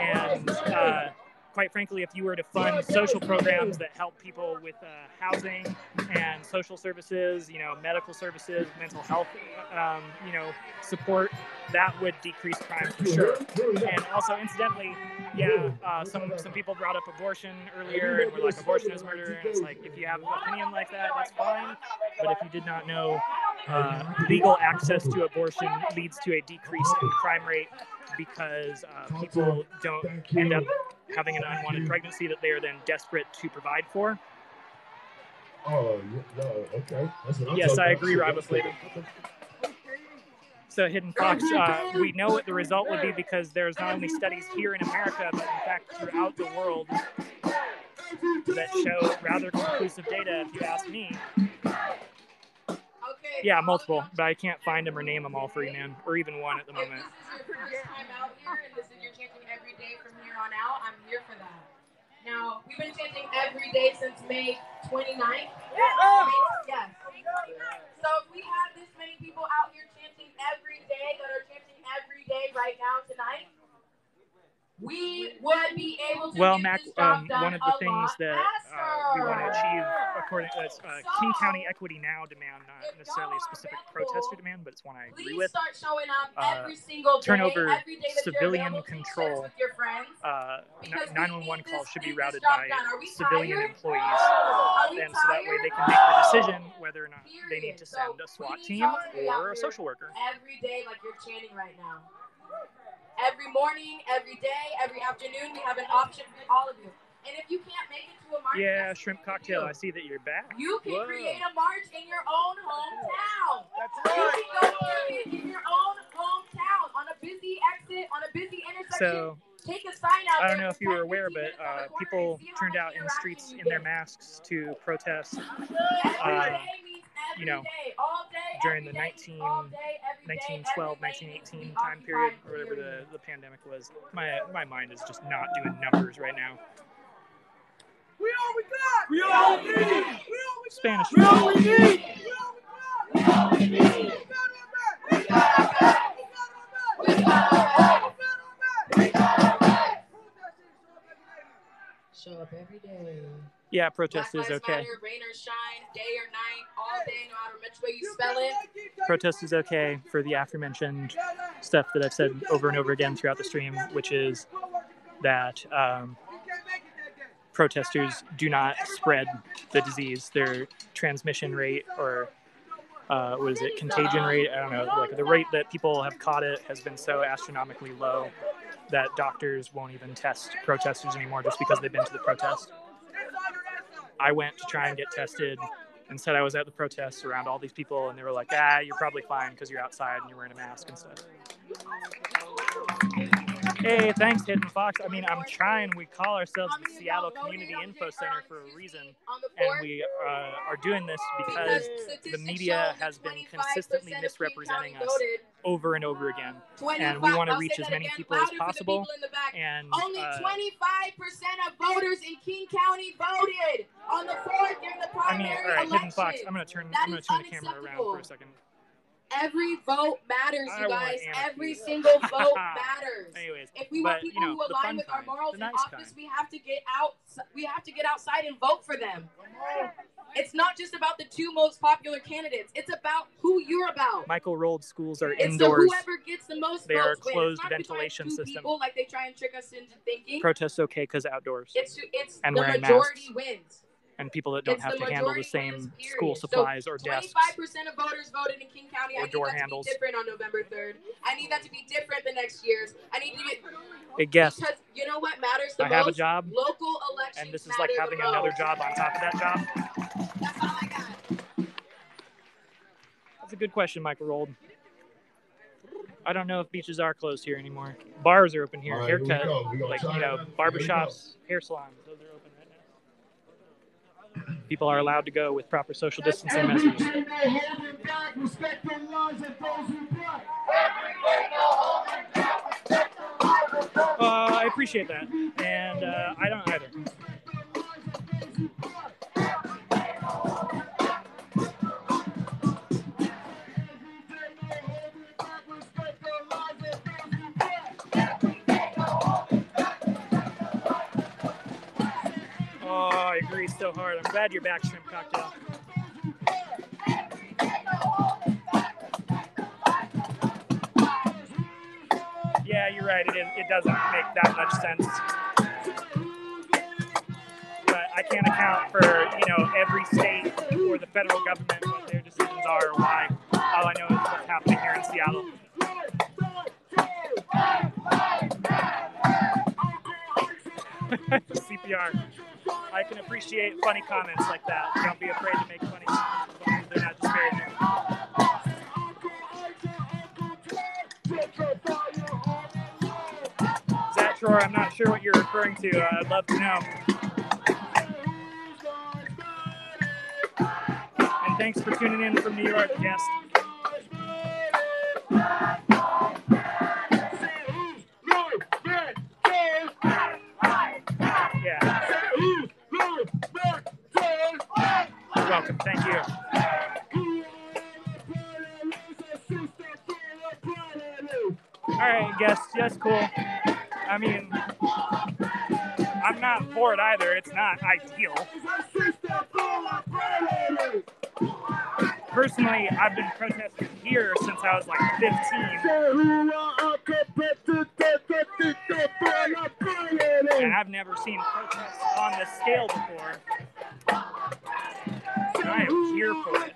S1: And uh, quite frankly, if you were to fund social programs that help people with uh, housing and social services, you know, medical services, mental health, um, you know, support, that would decrease crime for sure. And also, incidentally, yeah, uh, some some people brought up abortion earlier and were like, abortion is murder. And it's like, if you have an opinion like that, that's fine. But if you did not know, uh, legal access to abortion leads to a decrease in crime rate because uh, people don't end up having an unwanted pregnancy that they are then desperate to provide for.
S2: Oh, yeah, no, okay. That's what I'm
S1: Yes, I agree,
S2: Shit,
S1: Rob Flavin. So Hidden Fox, uh, we know what the result would be because there's not only studies here in America, but in fact throughout the world that show rather conclusive data, if you ask me. Yeah, multiple, but I can't find them or name them all for you, man, or even one at the
S11: If
S1: moment.
S11: Now, we've been chanting every day since May 29th. May- Yes. So if we have this many people out here chanting every day that are chanting every day right now tonight, we would be able to
S1: Well, Mac, um, one of the things that uh, we want to achieve, according to uh, King County Equity Now demand, not necessarily a specific protester demand, but it's one I agree with.
S11: start showing up
S1: Uh,
S11: every single day,
S1: turn
S11: every day
S1: civilian
S11: available, take shares
S1: control.
S11: with your friends.
S1: Uh,
S11: Because
S1: 911 calls should be routed by
S11: done. Are we
S1: civilian
S11: tired?
S1: employees, and so that way they can make the decision whether or not they need
S11: Period.
S1: to send a SWAT team
S11: y'all to be out
S1: or a social worker.
S11: Every day, like you're chanting right now. Every morning, every day, every afternoon, we have an option for all of you. And if you can't make it to a march,
S1: Yeah, shrimp
S11: what you
S1: cocktail. I see that you're back.
S11: You can
S1: Whoa.
S11: create a march in your own hometown.
S5: That's
S11: You
S5: right.
S11: can go do it in your own hometown on a busy exit, on a busy intersection.
S1: So
S11: Take a sign out
S1: I don't know if you were aware, but
S11: minutes on the
S1: uh, people
S11: and see how
S1: turned out in the streets in their masks to protest uh,
S11: day means every
S1: you know,
S11: day, all day,
S1: during
S11: every
S1: the
S11: day,
S1: 19
S11: all day, every day,
S1: 1912,
S11: every day needs to be
S1: 1918 time
S11: period,
S1: period, whatever the, the pandemic was. My my mind is just not doing numbers right now.
S5: We all we got. We all we need. We all we.
S1: Spanish.
S5: We all we need. We all we got. We all we need. We got our back. We got our back. We got our back. We got our back. We got our back. Prove that shit. Show up every day.
S11: Show up every day.
S1: Yeah,
S11: Black
S1: protest is
S11: Lives
S1: okay.
S11: Matter, rain or shine, day or night, all day, no matter which way you spell it.
S1: Protest is okay for the aforementioned stuff that I've said over and over again throughout the stream, which is that um, protesters do not spread the disease. Their transmission rate or uh, what is it, contagion rate? I don't know. Like the rate that people have caught it has been so astronomically low that doctors won't even test protesters anymore just because they've been to the protest. I went to try and get tested and said I was at the protest around all these people, and they were like, "Ah, you're probably fine because you're outside and you're wearing a mask and stuff." Hey, thanks, Hidden Fox. I mean, I'm trying. We call ourselves the Seattle Community Info Center for a reason, and we uh, are doing this because the media has been consistently misrepresenting us over and over again, and we want to reach as many people as possible. And
S11: Only
S1: uh,
S11: 25% of voters in King County voted on the fourth during the
S1: I
S11: primary
S1: mean, all right. Hidden Fox. I'm gonna turn. I'm gonna turn the camera around for a second.
S11: Every vote matters, you guys. Every single vote matters.
S1: Anyways,
S11: If we want
S1: but, you
S11: people
S1: know,
S11: who align
S1: fun
S11: with our morals
S1: the
S11: in office,
S1: kind.
S11: we have to get out. We have to get outside and vote for them. It's not just about the two most popular candidates. It's about who you're about.
S1: Michael rolled schools are
S11: It's the
S1: indoors.
S11: whoever gets the most
S1: They are
S11: votes wins.
S1: closed
S11: It's not because I have
S1: ventilation
S11: two
S1: system.
S11: People, like they try and trick us into thinking.
S1: Protests okay because outdoors.
S11: It's it's
S1: And
S11: the
S1: wearing
S11: majority
S1: masks.
S11: wins.
S1: And people that don't
S12: It's
S1: have to handle the same
S12: votes, period.
S1: school
S12: So
S1: supplies or desks.
S12: Twenty-five percent of voters voted in King County.
S1: Or
S12: I need
S1: door
S12: that
S1: handles.
S12: to be different on November third. I need that to be different the next years. I need to be
S1: Hey, guest,
S12: because you know what matters the
S1: I
S12: most.
S1: have a job,
S12: Local elections
S1: and this is like having another job on top of that job.
S12: That's all I got.
S1: That's a good question, Michael Rold. I don't know if beaches are closed here anymore. Bars are open here.
S2: All right, here we
S1: Haircut,
S2: go. We
S1: like you know,
S2: it. Here we
S1: barbershops, hair salons, those are open right now. People are allowed to go with proper social distancing measures.
S2: Everything no holding back, respect the lives of those who black.
S1: Uh, I appreciate that, and uh, I don't either. Oh, I agree so hard. I'm glad you're back, Shrimp Cocktail. Yeah, you're right. It, doesn't make that much sense. But I can't account for, you know, every state or the federal government, what their decisions are or why. All I know is what's happening here in Seattle. CPR. I can appreciate funny comments like that. Don't be afraid to make funny comments they're not disparaging. I'm not sure what you're referring to. Uh, I'd love to know. And thanks for tuning in from New York, guest. Welcome. Thank you. All right, guest. That's cool. I mean, I'm not for it either. It's not ideal. Personally, I've been protesting here since I was like 15, and I've never seen protests on this scale before. And I am here for it.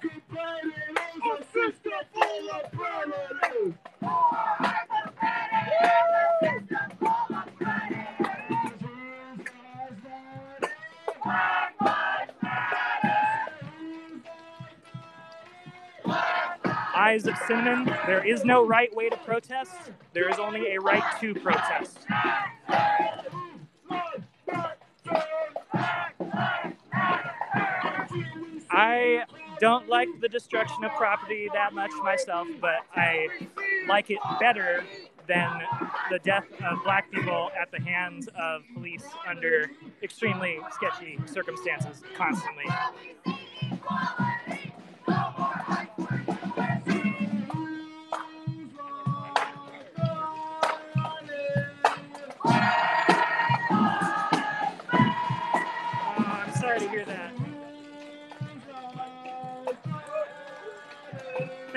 S1: Eyes of Cinnamon, there is no right way to protest. There is only a right to protest. I don't like the destruction of property that much myself, but I like it better than the death of black people at the hands of police under extremely sketchy circumstances constantly.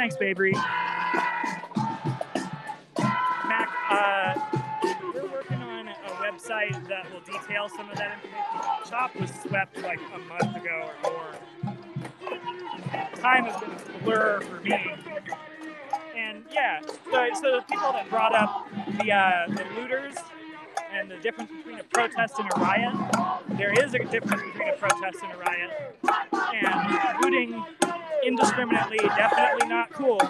S1: Thanks, Babery. Mac, uh, we're working on a website that will detail some of that information. Chop was swept like a month ago or more. Time has been a blur for me. And yeah, so, so the people that brought up the, uh, the looters and the difference between a protest and a riot, there is a difference between a protest and a riot. And looting indiscriminately, definitely not cool.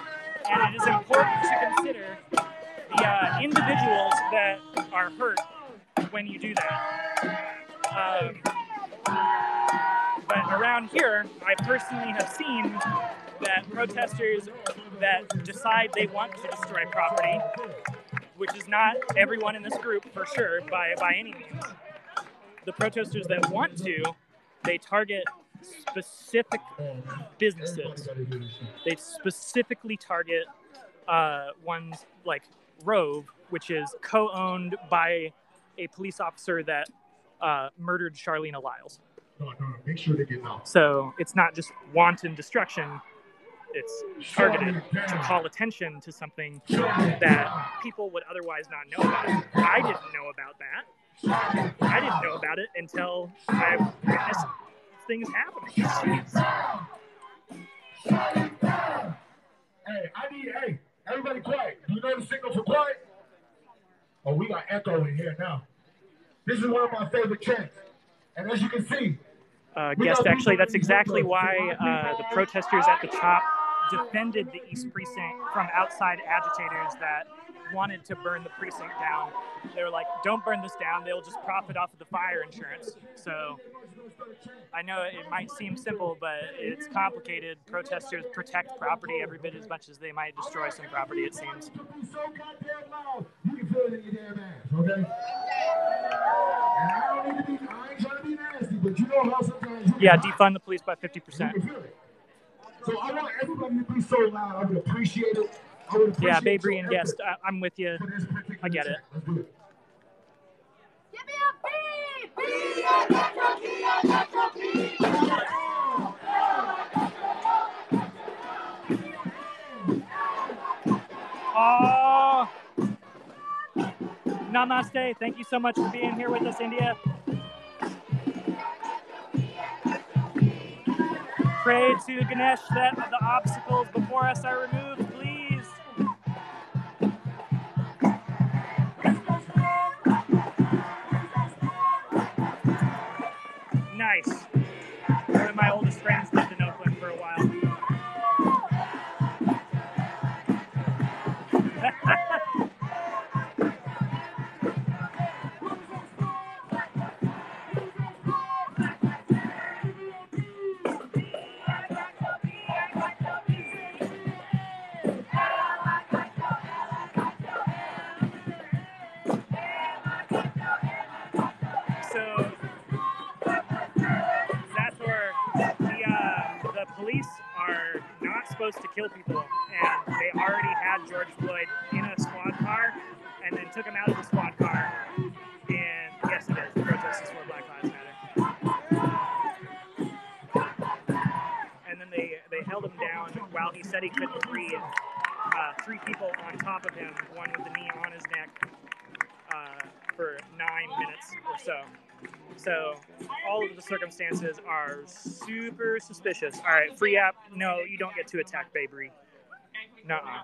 S1: And it is important to consider the uh, individuals that are hurt when you do that. Um, but around here, I personally have seen that protesters that decide they want to destroy property, which is not everyone in this group for sure by, by any means, the protesters that want to, they target specific businesses. They specifically target uh, ones like Rove, which is co-owned by a police officer that uh, murdered Charleena Lyles.
S2: Make sure they get out.
S1: So it's not just wanton destruction. It's targeted to call attention to something that people would otherwise not know about. I didn't know about that. I didn't know about it until I witnessed things happening.
S2: Hey, I need, hey, everybody quiet. Do you know the signal for quiet? Oh, we got echo in here now. This is one of my favorite chants. And as you can see,
S1: uh, guest. Actually, that's exactly why uh, the protesters at the top defended the East Precinct from outside agitators that wanted to burn the precinct down. They were like, "Don't burn this down; they'll just profit off of the fire insurance." So, I know it might seem simple, but it's complicated. Protesters protect property every bit as much as they might destroy some property. It seems. Yeah, defund the police by fifty
S2: you
S1: percent.
S2: can feel it. So I want everybody to be so loud. I would appreciate it. I would appreciate
S1: Yeah,
S2: your
S1: Babry and guest. I, I'm with you.
S2: for this particular
S1: I get it.
S2: chant. Let's do it.
S9: Give me a beat!
S1: Oh, namaste. Thank you so much for being here with us, India. Pray to Ganesh that the obstacles before us are removed, please. Nice. One of my oldest friends the circumstances are super suspicious. All right, free app. No, you don't get to attack Babry. Nuh-uh.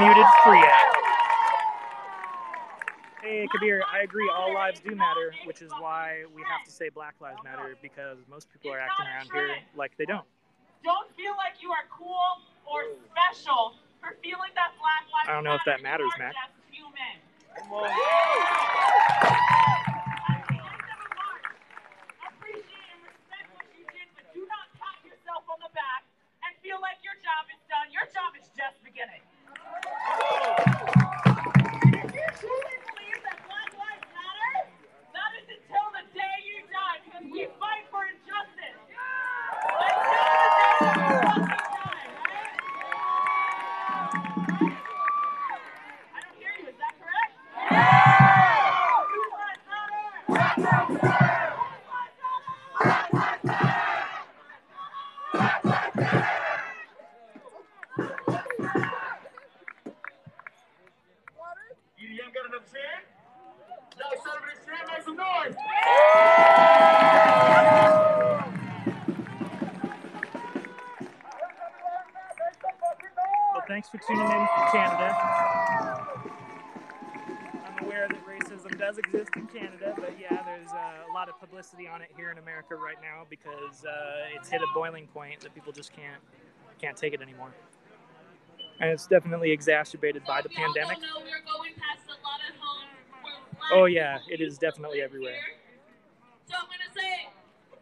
S1: Muted free app. Hey Kabir, I agree. All lives do matter, which is why we have to say Black Lives Matter because most people are acting around here like they don't.
S6: Don't feel like you are cool or special for feeling that Black Lives
S1: I don't know if that matters,
S6: You are
S1: Mac.
S6: just human. Appreciate and respect what you did, but do not pat yourself on the back and feel like your job is done. Your job is just beginning. And if you truly believe that Black Lives Matter, that is until the day you die, because we fight for injustice. Until the day you fucking die, right? I don't hear you. Is that correct? Black Lives Matter.
S2: EDM got another chant? Y'all excited for this chant? Make some noise!
S1: Well, thanks for tuning in from Canada. I'm aware that racism does exist in Canada, but yeah, there's uh, a lot of publicity on it here in America right now because uh, it's hit a boiling point that people just can't can't take it anymore. And it's definitely exacerbated by the pandemic.
S11: know we're going past a lot of homes
S1: Oh yeah, it is definitely everywhere.
S11: So I'm gonna say,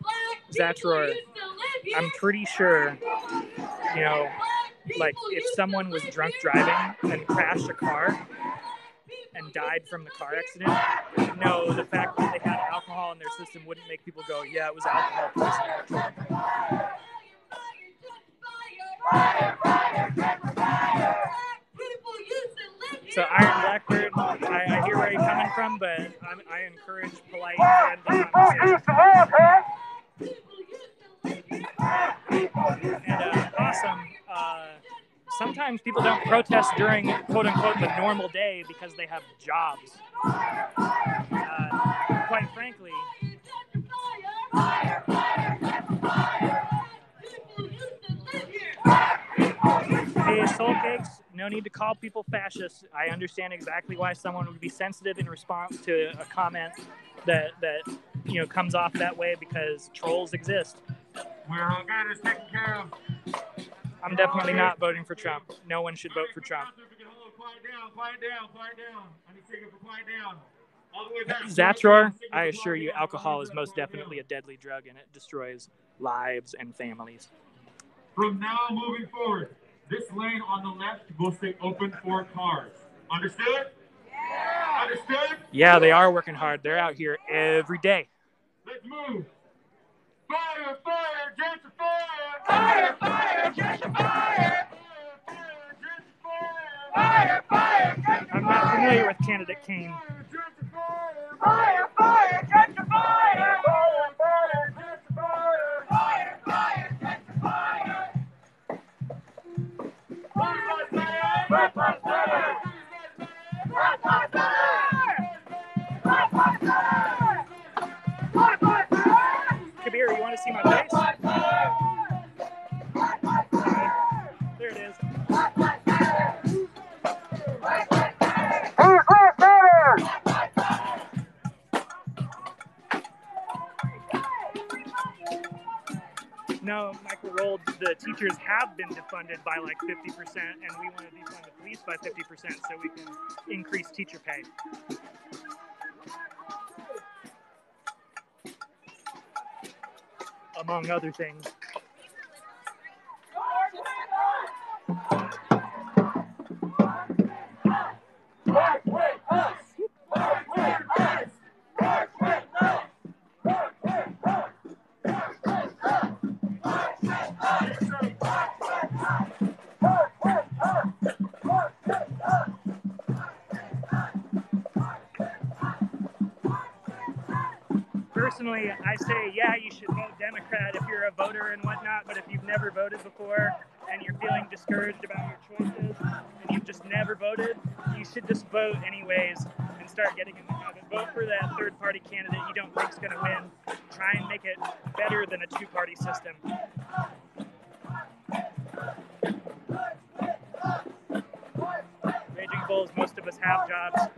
S11: black
S1: Zatror,
S11: used to live here.
S1: I'm pretty sure, you know, like if someone was drunk driving and crashed a car and died from the car accident, no, the fact that they had alcohol in their system wouldn't make people go, yeah, it was alcohol poisoning. So Iron Blackbird, I, I hear where you're coming from, but I'm, I encourage polite, conversation. And uh, awesome. Uh, sometimes people don't protest during quote unquote the normal day because they have jobs. Uh, quite frankly, Hey, Soul Cakes, no need to call people fascists. I understand exactly why someone would be sensitive in response to a comment that that you know comes off that way because trolls exist.
S2: We're all good. It's taken care of.
S1: I'm definitely not voting for Trump. No one should vote for Trump.
S2: Quiet down, quiet down, quiet down. I need to take it for quiet down. All the way back.
S1: Zatror, I assure you, alcohol is most definitely a deadly drug and it destroys lives and families.
S2: From now moving forward, this lane on the left will stay open for cars. Understood? Yeah. Understood?
S1: Yeah, they are working hard. They're out here every day.
S2: Let's move. Fire, fire, gentrifier!
S5: Fire, fire, gentrifier! Fire, fire,
S1: I'm not familiar with candidate Kane.
S5: Fire, fire, gentrifier! Fire, fire, gentrifier! Fire, fire, gentrifier! Black Lives Matter! Black Lives Matter! Black Lives Matter! Black Lives Matter!
S1: Kabir, you want to see my face? No, Michael Rold, the teachers have been defunded by like 50%, and we want to defund the police by 50% so we can increase teacher pay. Among other things. Personally, I say, yeah, you should vote Democrat if you're a voter and whatnot, but if you've never voted before and you're feeling discouraged about your choices and you've just never voted, you should just vote anyways and start getting in the habit. Vote for that third party candidate you don't think's going to win. Try and make it better than a two party system. Raging Bulls, most of us have jobs.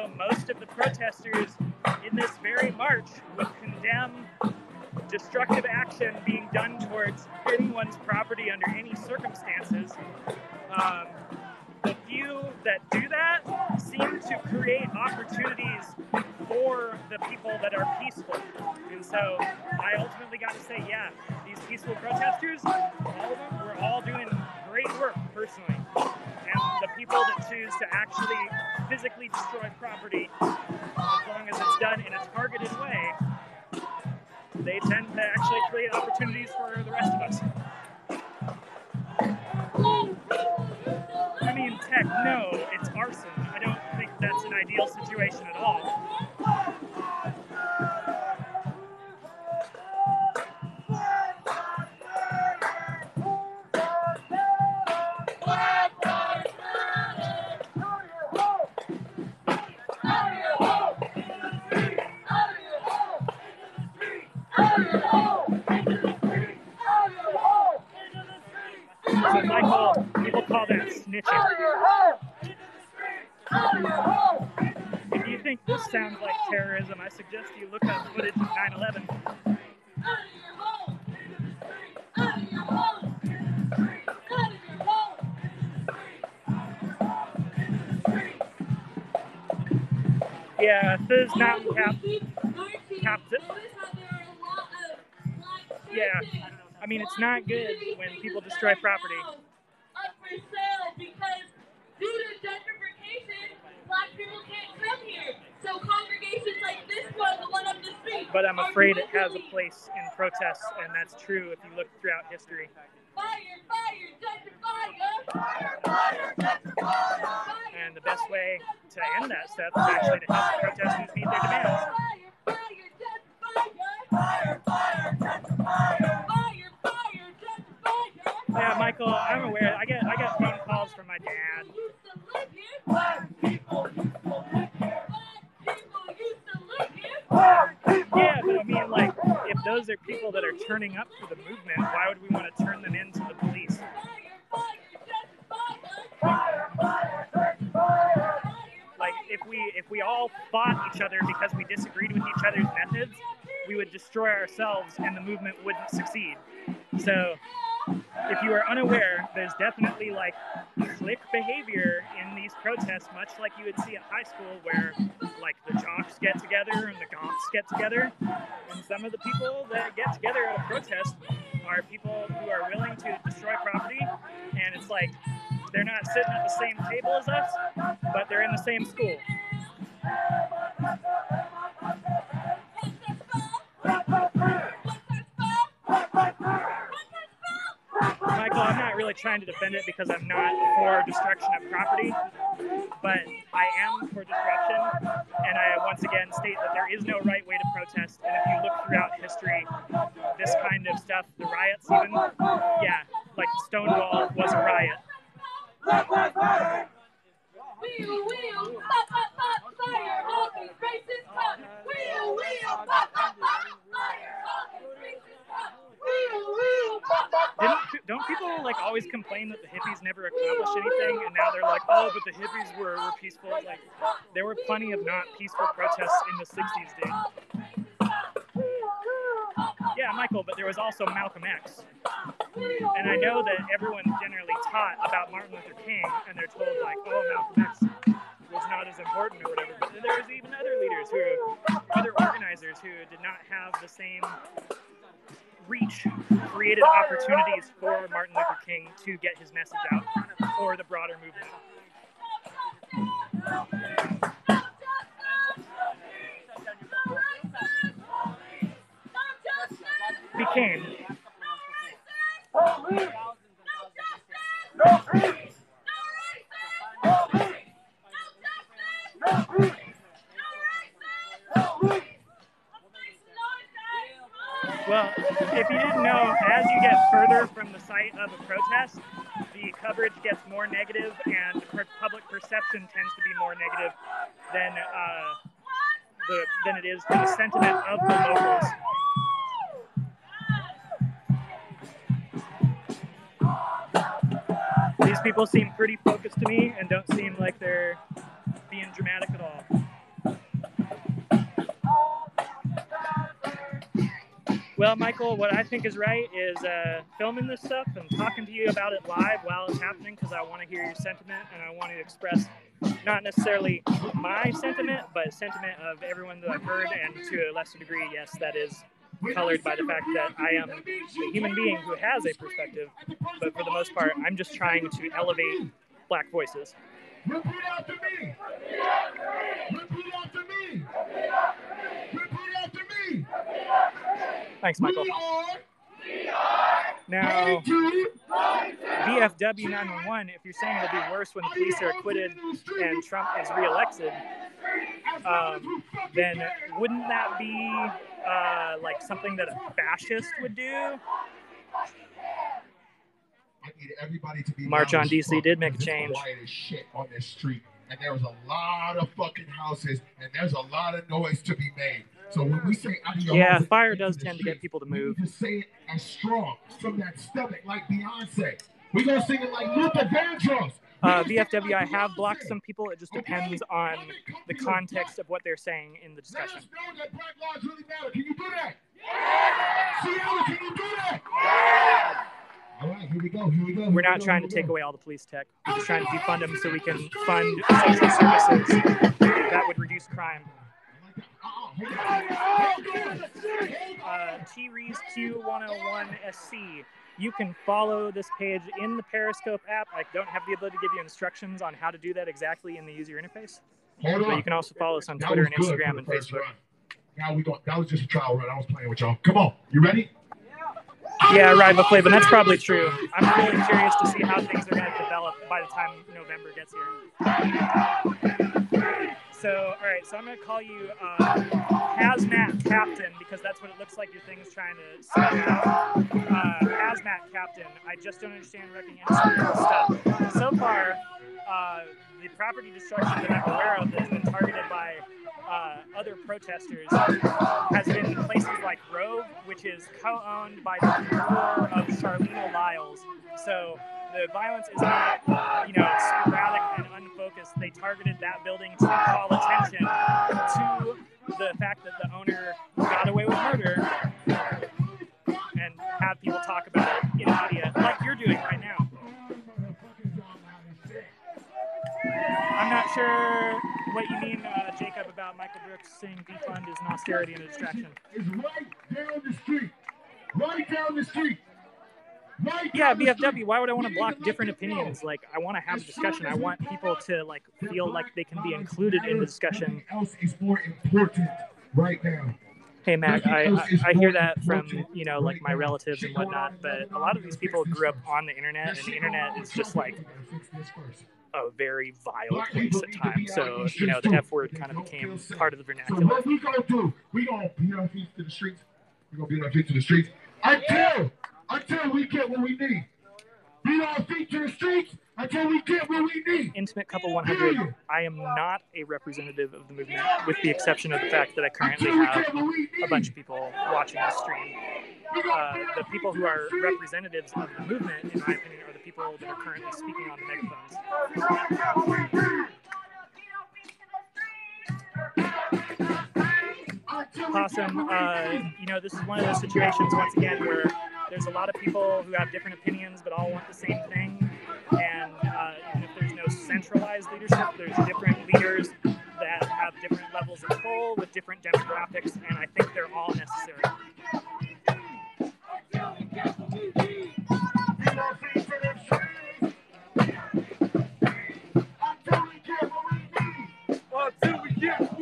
S1: Though most of the protesters in this very march would condemn destructive action being done towards anyone's property under any circumstances, um, the few that do that seem to create opportunities for the people that are peaceful. And so I ultimately got to say, yeah, these peaceful protesters, all of them, we're all doing great work personally. To actually physically destroy property, as long as it's done in a targeted way, they tend to actually create opportunities for the rest of us. I mean, tech, no, it's arson. I don't think that's an ideal situation at all. So, Michael, people call that snitching. If you think this sounds like terrorism, I suggest you look up footage of 9 11. Yeah, Fizz Mountain Cap capped it. Yeah, I mean, it's not good when people destroy property.
S13: Up for sale because due to gentrification, black people can't come here. So congregations like this one, the one up the street.
S1: But I'm afraid it has a place in protests, and that's true if you look throughout history.
S13: Fire,
S1: And the best way to end that stuff is actually to help protesters meet their demands. Yeah, Michael, I'm aware. I get I get phone calls from my dad. Yeah, but I mean, like, if those are people that are turning up for the movement, why would we want to turn them into the police? Like, if we if we all fought each other because we disagreed with each other's methods, we would destroy ourselves, and the movement wouldn't succeed. So, if you are unaware, there's definitely like clique behavior in these protests, much like you would see at high school, where like the jocks get together and the goths get together. And some of the people that get together at a protest are people who are willing to destroy property. And it's like they're not sitting at the same table as us, but they're in the same school. Really trying to defend it because I'm not for destruction of property, but I am for destruction. And I once again state that there is no right way to protest. And if you look throughout history, this kind of stuff, the riots even, yeah, like Stonewall was a riot.
S13: Wheel, pop, pop, pop, fire, all these pop, pop, pop, fire, all these racist cops. Wheel, wheel, pop, pop,
S1: Didn't, don't people like always complain that the hippies never accomplished anything, and now they're like, oh, but the hippies were, were peaceful. Like, there were plenty of not peaceful protests in the '60s, dude. Yeah, Michael, but there was also Malcolm X. And I know that everyone's generally taught about Martin Luther King, and they're told like, oh, Malcolm X was not as important or whatever. But there was even other leaders who, other organizers who did not have the same reach, created opportunities for Martin Luther King to get his message out for the broader movement. Became. Well, if you didn't know, as you get further from the site of a protest, the coverage gets more negative and public perception tends to be more negative than uh, the, than it is for the sentiment of the locals. These people seem pretty focused to me and don't seem like they're being dramatic at all. Well, Michael, what I think is right is uh, filming this stuff and talking to you about it live while it's happening because I want to hear your sentiment and I want to express not necessarily my sentiment, but sentiment of everyone that I've heard, and to a lesser degree, yes, that is colored by the fact that I am a human being who has a perspective, but for the most part, I'm just trying to elevate black voices.
S2: Repeat after me. Repeat after me. Repeat after me.
S1: Thanks, Michael.
S2: We are
S1: Now,
S2: going to
S1: VFW 911, if you're saying it'll be worse when the police are acquitted and Trump is reelected, um, then wouldn't that be uh, like something that a fascist would do?
S2: I need everybody to be
S1: March on DC did make a change.
S2: Shit on this street, and there was a lot of fucking houses, and there's a lot of noise to be made. So when we say out
S1: Yeah, fire does tend to get people to
S2: we
S1: move.
S2: need to say it as strong from that stomach, like Beyonce. We're gonna sing it like Luther Vandross.
S1: Uh, VFW, I have blocked some people. It just depends on the context of what they're saying in the
S2: Let
S1: discussion.
S2: us know that black lives really matter. Can you do that? Seattle, can you do that? All right, here we go. Here we go.
S1: We're not trying to take away all the police tech. We're just trying to defund them so we can fund social services that would reduce crime. Uh, T-Rees Q101SC. You can follow this page in the Periscope app. I don't have the ability to give you instructions on how to do that exactly in the user interface.
S2: Hold
S1: But
S2: on.
S1: you can also follow us on
S2: That
S1: Twitter and Instagram and Facebook.
S2: run. Now we go. That was just a trial run. I was playing with y'all. Come on. You ready?
S1: Yeah, rival play, but that's probably true. I'm really curious to see how things are going to develop by the time November gets here. So, all right, so I'm going to call you uh, Hazmat Captain because that's what it looks like your thing's trying to spell out. Uh, Hazmat Captain. I just don't understand wrecking stuff. So far, uh, the property destruction that I'm aware of that's been targeted by uh, other protesters has been places like Grove, which is co-owned by the murderer of Charleena Lyles. So the violence is not, you know, sporadic and They targeted that building to call attention to the fact that the owner got away with murder and have people talk about it in media, like you're doing right now. I'm not sure what you mean, uh, Jacob, about Michael Brooks saying defund is an austerity and a distraction.
S2: It's right down the street. Right down the street.
S1: Yeah,
S2: down the street.
S1: VFW. Why would I want to block different opinions? Like, I want to have a discussion. I want people to like feel like they can be included in the discussion.
S2: Nothing else is more important right now.
S1: Hey, Mac, I, I, I hear that from you know like my relatives and whatnot, but a lot of these people grew up on the internet, and the internet is just like
S2: Fix this first.
S1: a very vile place at times. So you know the F word kind of became part of the
S2: So
S1: vernacular.
S2: what we gonna do? We gonna beat our feet to the streets. We gonna beat our feet to the streets until until we get what we need. Beat our feet to the streets until we get what we need.
S1: Intimate Couple 100. I am not a representative of the movement, with the exception of the fact that I currently have
S2: get what we need.
S1: a bunch of people watching the stream. Uh, the people who are representatives of the movement, in my opinion, are the people that are currently speaking on the megaphones. Awesome. uh, you know, this is one of those situations, once again, where there's a lot of people who have different opinions but all want the same thing. And uh, even if there's no centralized leadership, there's different leaders that have different levels of pull with different demographics, and I think they're all necessary.
S2: Until we get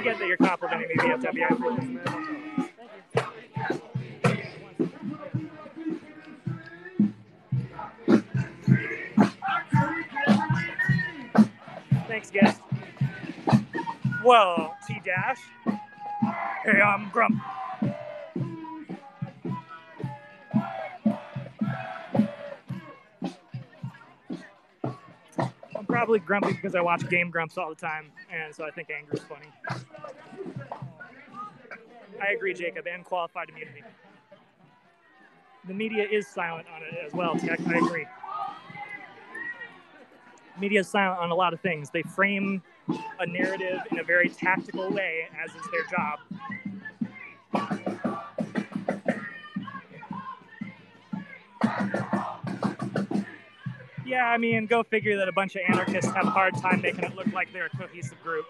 S1: I get that you're complimenting me, VFW. I appreciate it. Thanks, guest. Well, T Dash. Hey, I'm Grump. Probably grumpy because I watch Game Grumps all the time, and so I think anger is funny. I agree, Jacob, and qualified immunity. The media is silent on it as well, Tech. I agree. Media is silent on a lot of things. They frame a narrative in a very tactical way, as is their job. Yeah, I mean, go figure that a bunch of anarchists have a hard time making it look like they're a cohesive group.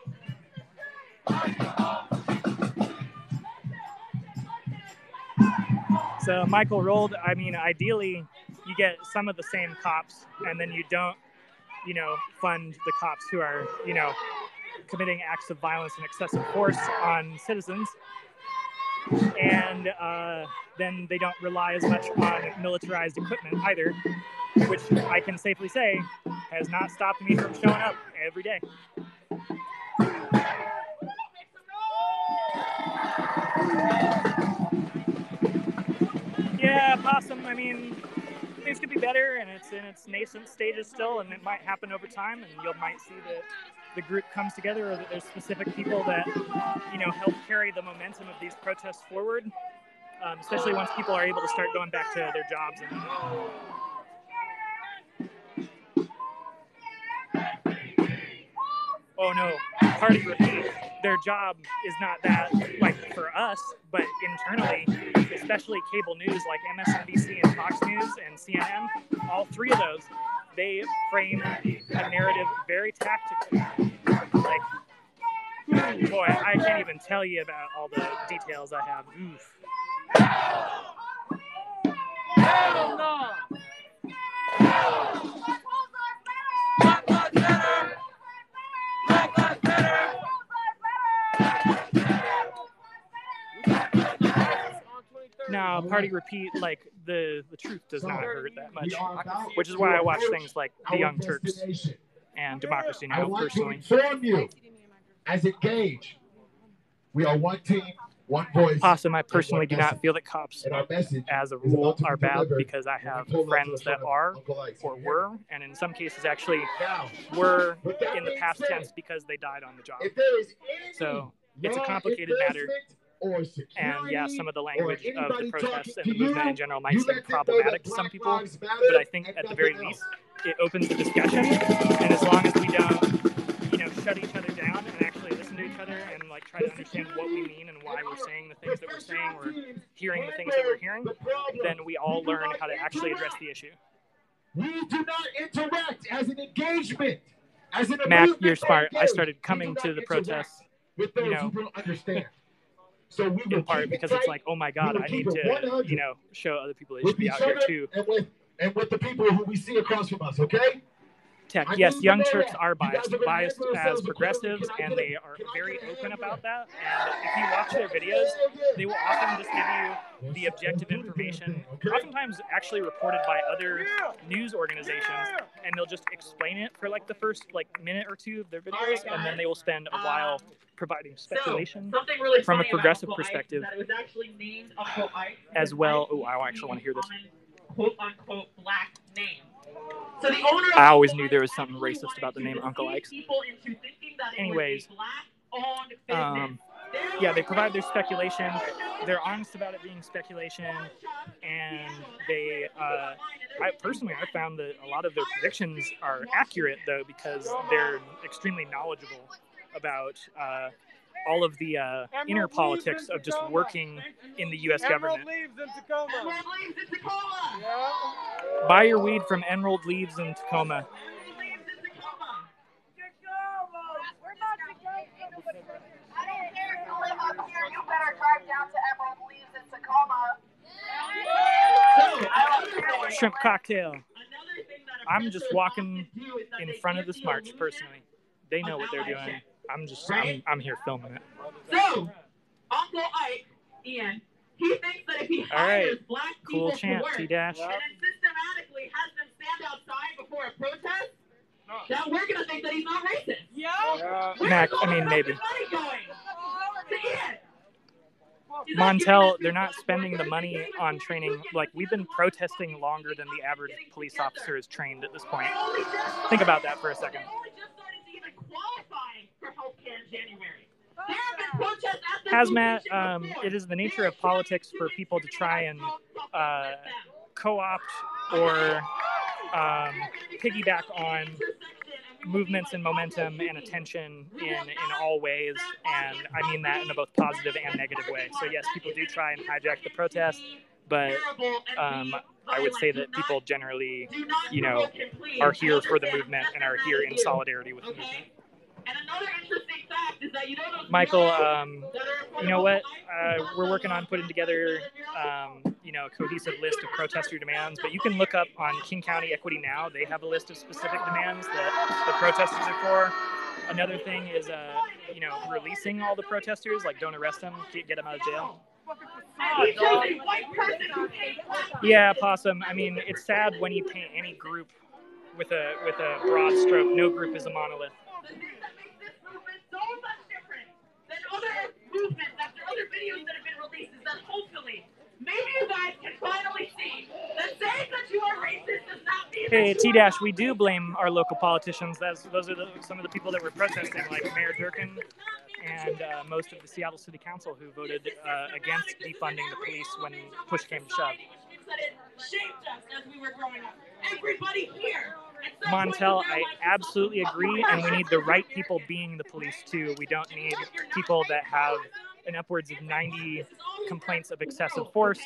S1: So Michael rolled. I mean, ideally, you get some of the same cops, and then you don't, you know, fund the cops who are, you know, committing acts of violence and excessive force on citizens. And uh, then they don't rely as much on militarized equipment either, which I can safely say has not stopped me from showing up every day. Yeah, possum. I mean, things could be better, and it's in its nascent stages still, and it might happen over time, and you might see that the group comes together, or that there's specific people that you know help carry the momentum of these protests forward. Um, especially once people are able to start going back to their jobs. And, oh no, party repeat. Their job is not that like for us, but internally, especially cable news like MSNBC and Fox News and CNN, all three of those, they frame a narrative very tactically. Like, boy, I can't even tell you about all the details I have. Oof.
S5: Hell no!
S1: No, party repeat like the the truth does not hurt that much,
S2: We are about
S1: which is why I watch things like The Young Turks and Democracy now
S2: I
S1: Now!
S2: want to inform you, as engaged, we are one team, one voice.
S1: Possum, I personally do not feel that cops,
S2: And our message
S1: as a rule,
S2: about to be
S1: are bad because I have
S2: pull up to the
S1: friends that are or were, and in some cases actually
S2: Now,
S1: were in the past
S2: said,
S1: tense because they died on the job.
S2: if there is any
S1: So it's a complicated matter.
S2: Or
S1: And yeah, some of the language of the protests and the
S2: to
S1: movement
S2: you,
S1: in general might seem
S2: let them know
S1: problematic to some people,
S2: Matter
S1: but I think at the very
S2: else.
S1: least it opens the discussion. And as long as we don't, you know, shut each other down and actually listen to each other and like try to understand what we mean and why we're saying the things that we're saying or hearing the things that we're hearing, then we all learn how to actually address the issue.
S2: We do not interact as an engagement. As an
S1: Mac, you're smart. I started coming to the protests you know,
S2: who don't understand. So we
S1: in part
S2: keep it
S1: because it's like, oh my god, I need to, you know, show other people they should be out here too.
S2: and with and with the people who we see across from us. Okay.
S1: Tech,
S2: I
S1: yes, Young Turks are biased, biased as progressives,
S2: accordingly. Can I
S1: and they are very open about that. And if you watch their videos, they will often just give you the objective information, oftentimes actually reported by other news organizations, and they'll just explain it for like the first like minute or two of their videos, and then they will spend a while providing speculation
S6: So, something really
S1: from a progressive
S6: Uncle Ike is
S1: perspective
S6: that was actually named
S1: as well. Oh, I actually want to hear this.
S6: quote unquote black name. So the owner
S1: I always knew there was something racist about the name Uncle Ike's.
S6: People into thinking that it
S1: Anyways,
S6: was a black-owned business.
S1: Um, yeah, they provide their speculation. They're honest about it being speculation, and they. Uh, I personally, I found that a lot of their predictions are accurate though because they're extremely knowledgeable about uh, all of the uh, inner politics of just working in the U.S. government.
S5: leaves in Tacoma.
S6: Emerald leaves in Tacoma.
S1: Buy your weed from Emerald Leaves in Tacoma.
S6: Emerald leaves in Tacoma.
S9: I don't care if you live up here, you better drive down to Emerald Leaves in Tacoma.
S6: So, another thing-
S1: Shrimp cocktail.
S6: another thing that a
S1: I'm just walking
S6: often do is that
S1: in front of this march personally. They know what they're doing. I'm just, I'm, I'm here filming it.
S6: So, Uncle Ike, Ian, he thinks that if he
S1: All right.
S6: hires black people
S1: Cool
S6: to
S1: chant,
S6: work
S1: T dash.
S6: and then systematically has them stand outside before a protest, that we're gonna think that he's not racist.
S5: Yeah.
S6: Where's
S1: Mac, I mean, maybe.
S6: fucking money going? To Ian. He's
S1: Montel,
S6: not giving it to
S1: they're not spending the money on training. Like, we've been protesting longer than the average police officer is trained at this point.
S6: They only just
S1: Think about that for a second. Hazmat, um, it is the nature of politics for people to try and
S6: intimidate us, don't
S1: uh,
S6: them.
S1: co-opt or um, piggyback on movements and momentum and attention in, in all ways. And I mean that in a both positive and negative way. So, yes, people do try and hijack the protest, but um, I would say that people generally, you know, are here for the movement and are here in solidarity with the movement. Michael, um, you know what? Uh, we're working on putting together, um, you know, a cohesive list of protester demands. But you can look up on King County Equity Now. They have a list of specific demands that the protesters are for. Another thing is, uh, you know, releasing all the protesters. Like, don't arrest them, get, get them out of jail.
S6: And he chose a white person who hates black people.
S1: Yeah, possum. I mean, it's sad when you paint any group with a with a broad stroke. No group is a monolith.
S6: The thing that makes this movement so much different than other movements after other videos that have been released is that hopefully maybe you guys can finally see that saying that you are racist does not mean
S1: Hey, T Dash, we do blame our local politicians. That's those are the, some of the people that were protesting, like Mayor Durkan and uh, most of the Seattle City Council, who voted uh, against defunding the police when push came to shove.
S6: That it shaped us as we were growing up. Everybody here.
S1: Montel, I absolutely agree, and we need the right people being the police too. We don't need people that have an upwards of 90 complaints of excessive force,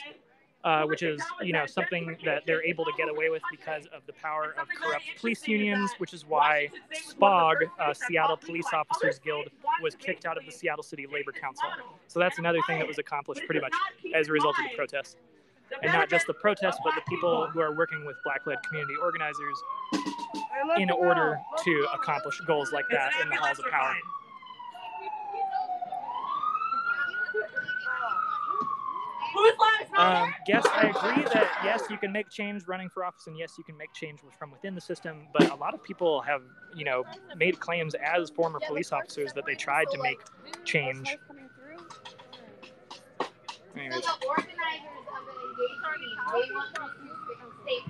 S1: uh, which is you know something that they're able to get away with because of the power of corrupt police unions, which is why SPOG, uh, Seattle Police Officers Guild, was kicked out of the Seattle City Labor Council. So that's another thing that was accomplished pretty much as a result of the protest. And not just the protests, but the people who are working with black-led community organizers in order to accomplish goals like that in the halls of power.
S6: Whose
S1: Um, yes, I agree that yes, you can make change running for office, and yes, you can make change from within the system. But a lot of people have, you know, made claims as former police officers that they tried to make change. Anyways,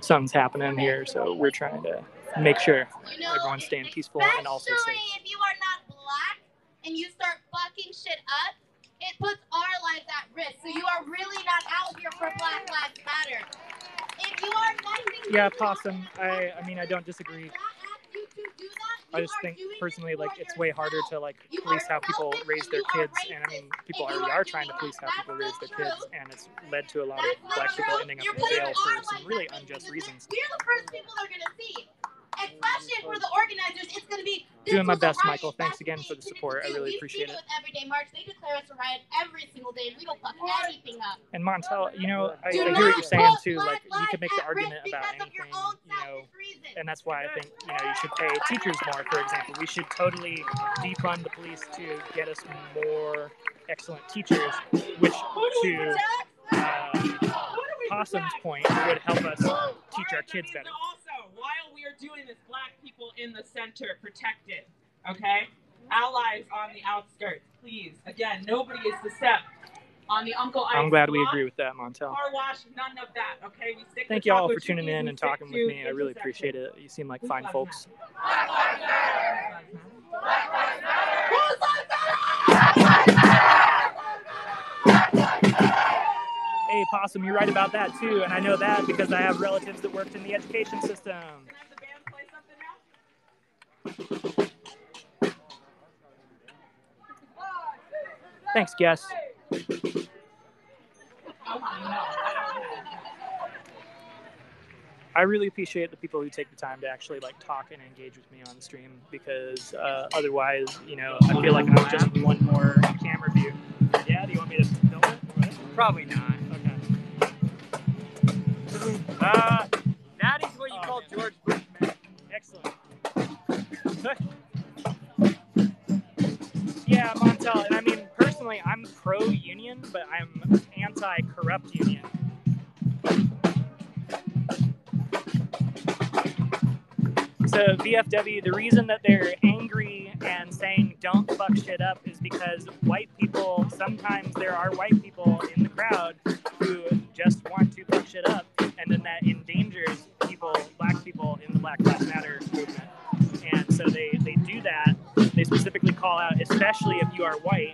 S1: something's happening here, so we're trying to make sure everyone's staying peaceful and also safe.
S9: if you are not black and you start fucking shit up, it puts our lives at risk. So you are really not out here for Black Lives Matter. If you are nothing
S1: Yeah, possum. I, I mean, I don't disagree. I just think personally, like it's way harder to like police how people raise their kids, and I mean, people already
S9: are
S1: are trying to police how people raise their kids, and it's led to a lot of black people ending up in jail for some really unjust reasons.
S9: We're the first people they're gonna see. Especially for the organizers, it's gonna be
S1: Doing my best. Michael. Thanks again for the support. I really appreciate it.
S9: Everyday March, they declare us a riot every single day, and we don't fuck anything up.
S1: And Montel, you know, I, I hear what you're saying too. Like, you could make the
S9: lives at risk
S1: argument about
S9: because of your
S1: anything, you know, and that's why I think you know you should pay teachers more. For example, we should totally defund the police to get us more excellent teachers, which to uh, Possum's point would help us teach our kids better.
S6: Also, while we are doing this, black people in the center protected. Okay? Allies on the outskirts, please. Again, nobody is to step on the Uncle
S1: I'm glad we
S6: block.
S1: agree with that, Montel.
S6: Car wash, none of that. Okay? We stick
S1: Thank you all for tuning in and talking with me. I really appreciate it. You seem like
S6: Whose
S1: fine
S6: lives
S1: folks. Hey, Possum, you're right about that too, and I know that because I have relatives that worked in the education system. Thanks, guest. I really appreciate the people who take the time to actually like talk and engage with me on the stream because uh, otherwise, you know, I feel like I'm just one more camera view. Yeah, do you want me to film it?
S7: Probably not.
S1: Okay.
S7: Uh,
S1: union. So VFW, the reason that they're angry and saying don't fuck shit up is because white people, sometimes there are white people in the crowd who just want to fuck shit up, and then that endangers people, black people in the Black Lives Matter movement. And so they, they do that. They specifically call out, especially if you are white,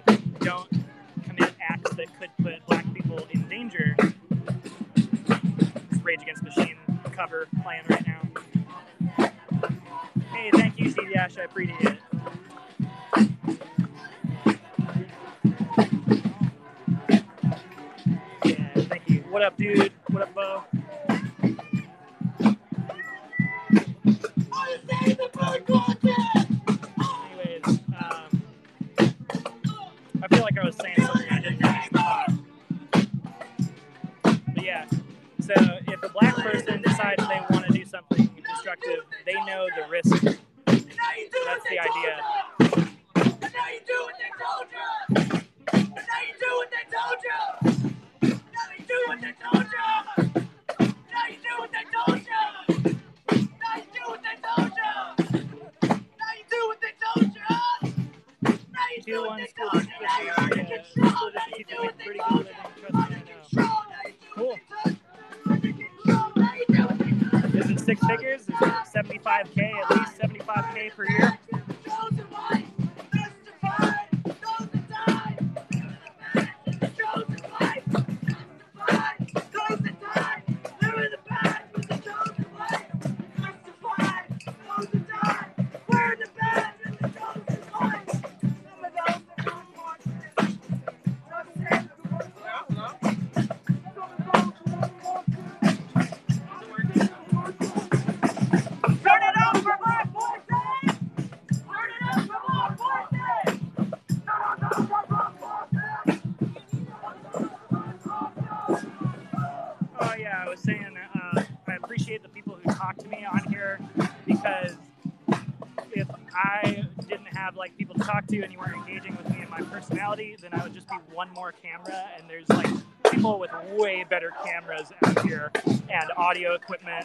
S1: one more camera and there's like people with way better cameras out here and audio equipment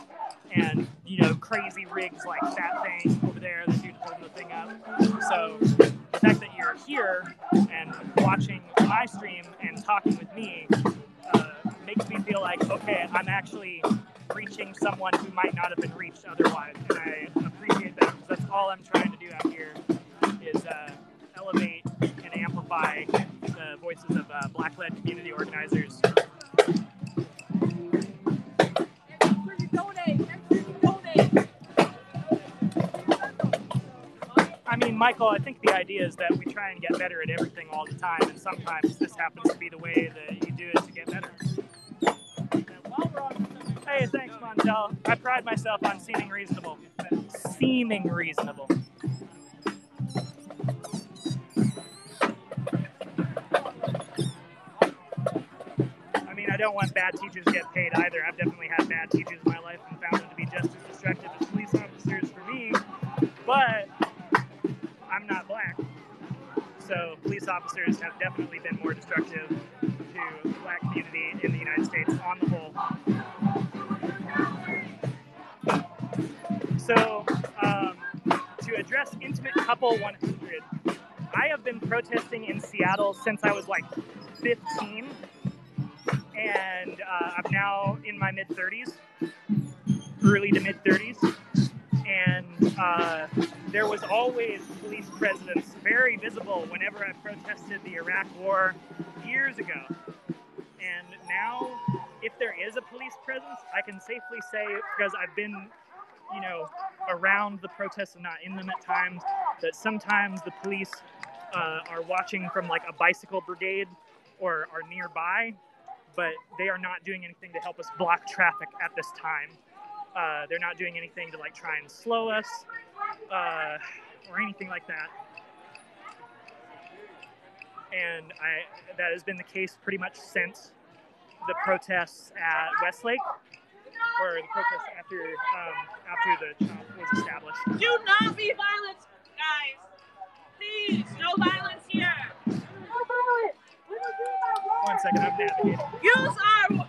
S1: and you know crazy rigs like that thing over there, the dude holding the thing up. So the fact that you're here and watching my stream and talking with me uh, makes me feel like okay, I'm actually reaching someone who might not have been reached otherwise, and I appreciate that because that's all I'm trying to do out here is uh, elevate and amplify voices of uh, Black-led community organizers. I mean, Michael, I think the idea is that we try and get better at everything all the time, and sometimes this happens to be the way that you do it to get better. Hey, thanks, Montel. I pride myself on seeming reasonable. Seeming reasonable. I don't want bad teachers to get paid either. I've definitely had bad teachers in my life and found them to be just as destructive as police officers for me. But I'm not black. So police officers have definitely been more destructive to the black community in the United States on the whole. So, um, to address Intimate Couple 100, I have been protesting in Seattle since I was like 15, and uh, I'm now in my mid 30s, early to mid 30s, and uh, there was always police presence very visible whenever I protested the Iraq War years ago. And now, if there is a police presence, I can safely say, because I've been you know, around the protests and not in them at times, that sometimes the police uh, are watching from like a bicycle brigade or are nearby, but they are not doing anything to help us block traffic at this time. Uh, they're not doing anything to like try and slow us uh, or anything like that. And I, that has been the case pretty much since the protests at Westlake or the protests after um, after the CHOP was established.
S6: Do not be violent, guys. Please, no violence here.
S1: One second, I'm navigating.
S6: Use our.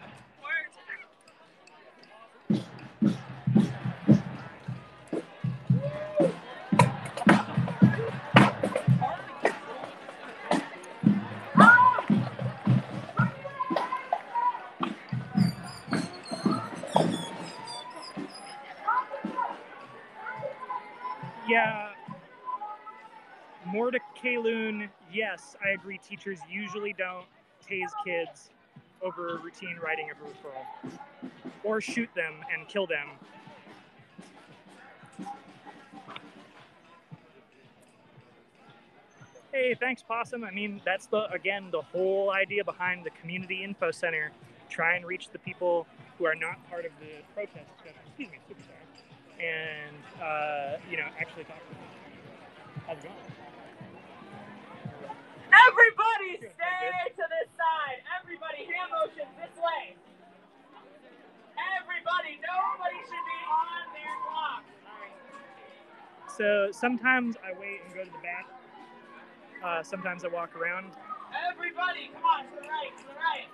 S1: Yeah. Mordecai yes, I agree. Teachers usually don't tase kids over routine writing of a referral or shoot them and kill them. Hey, thanks, Possum. I mean, that's the again the whole idea behind the community info center. Try and reach the people who are not part of the protest. Excuse me, superstar. And uh, you know, actually talk to them. How's it going?
S6: Everybody stay to this side. Everybody, hand motions this way. Everybody, nobody should be on their clock.
S1: So sometimes I wait and go to the back. Uh, sometimes I walk around.
S6: Everybody, come on, to the right, to the right.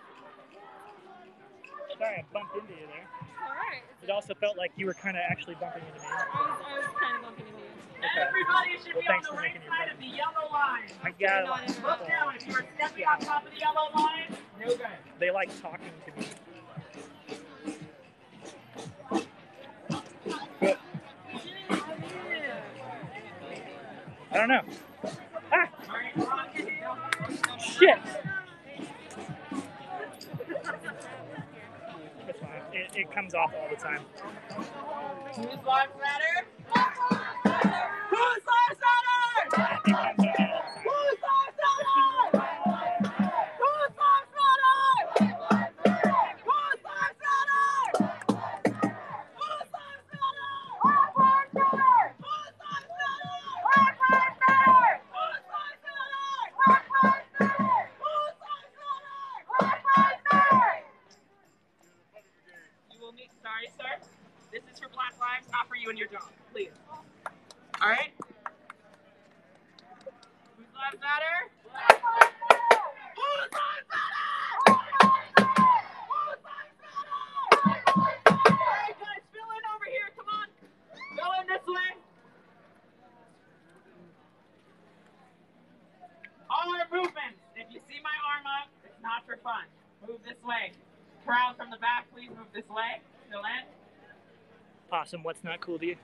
S1: Sorry, I bumped into you there.
S13: All right.
S1: It also felt like you were kind of actually bumping into me.
S13: I was, I was kind of bumping into you.
S1: Okay.
S6: Everybody should
S1: Well,
S6: be on the right side of the yellow line.
S1: I got it.
S6: Look down. If you are stepping on top of the yellow line, no good.
S1: They like talking to me. I don't know. Ah,
S6: All right, rock it down.
S1: shit. It, comes off all the time.
S6: Who's live matter? Who's live matter?
S1: Awesome. What's not cool to you?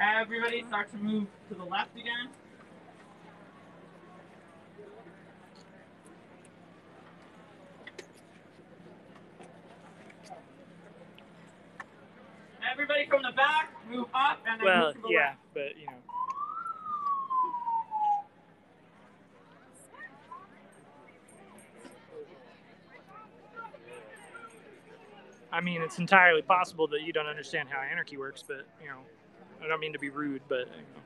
S6: Everybody start to move to the left again. Everybody from the back, move up and then
S1: Well,
S6: move to the
S1: yeah,
S6: left.
S1: but you know. I mean, it's entirely possible that you don't understand how anarchy works, but you know, I don't mean to be rude, but you know.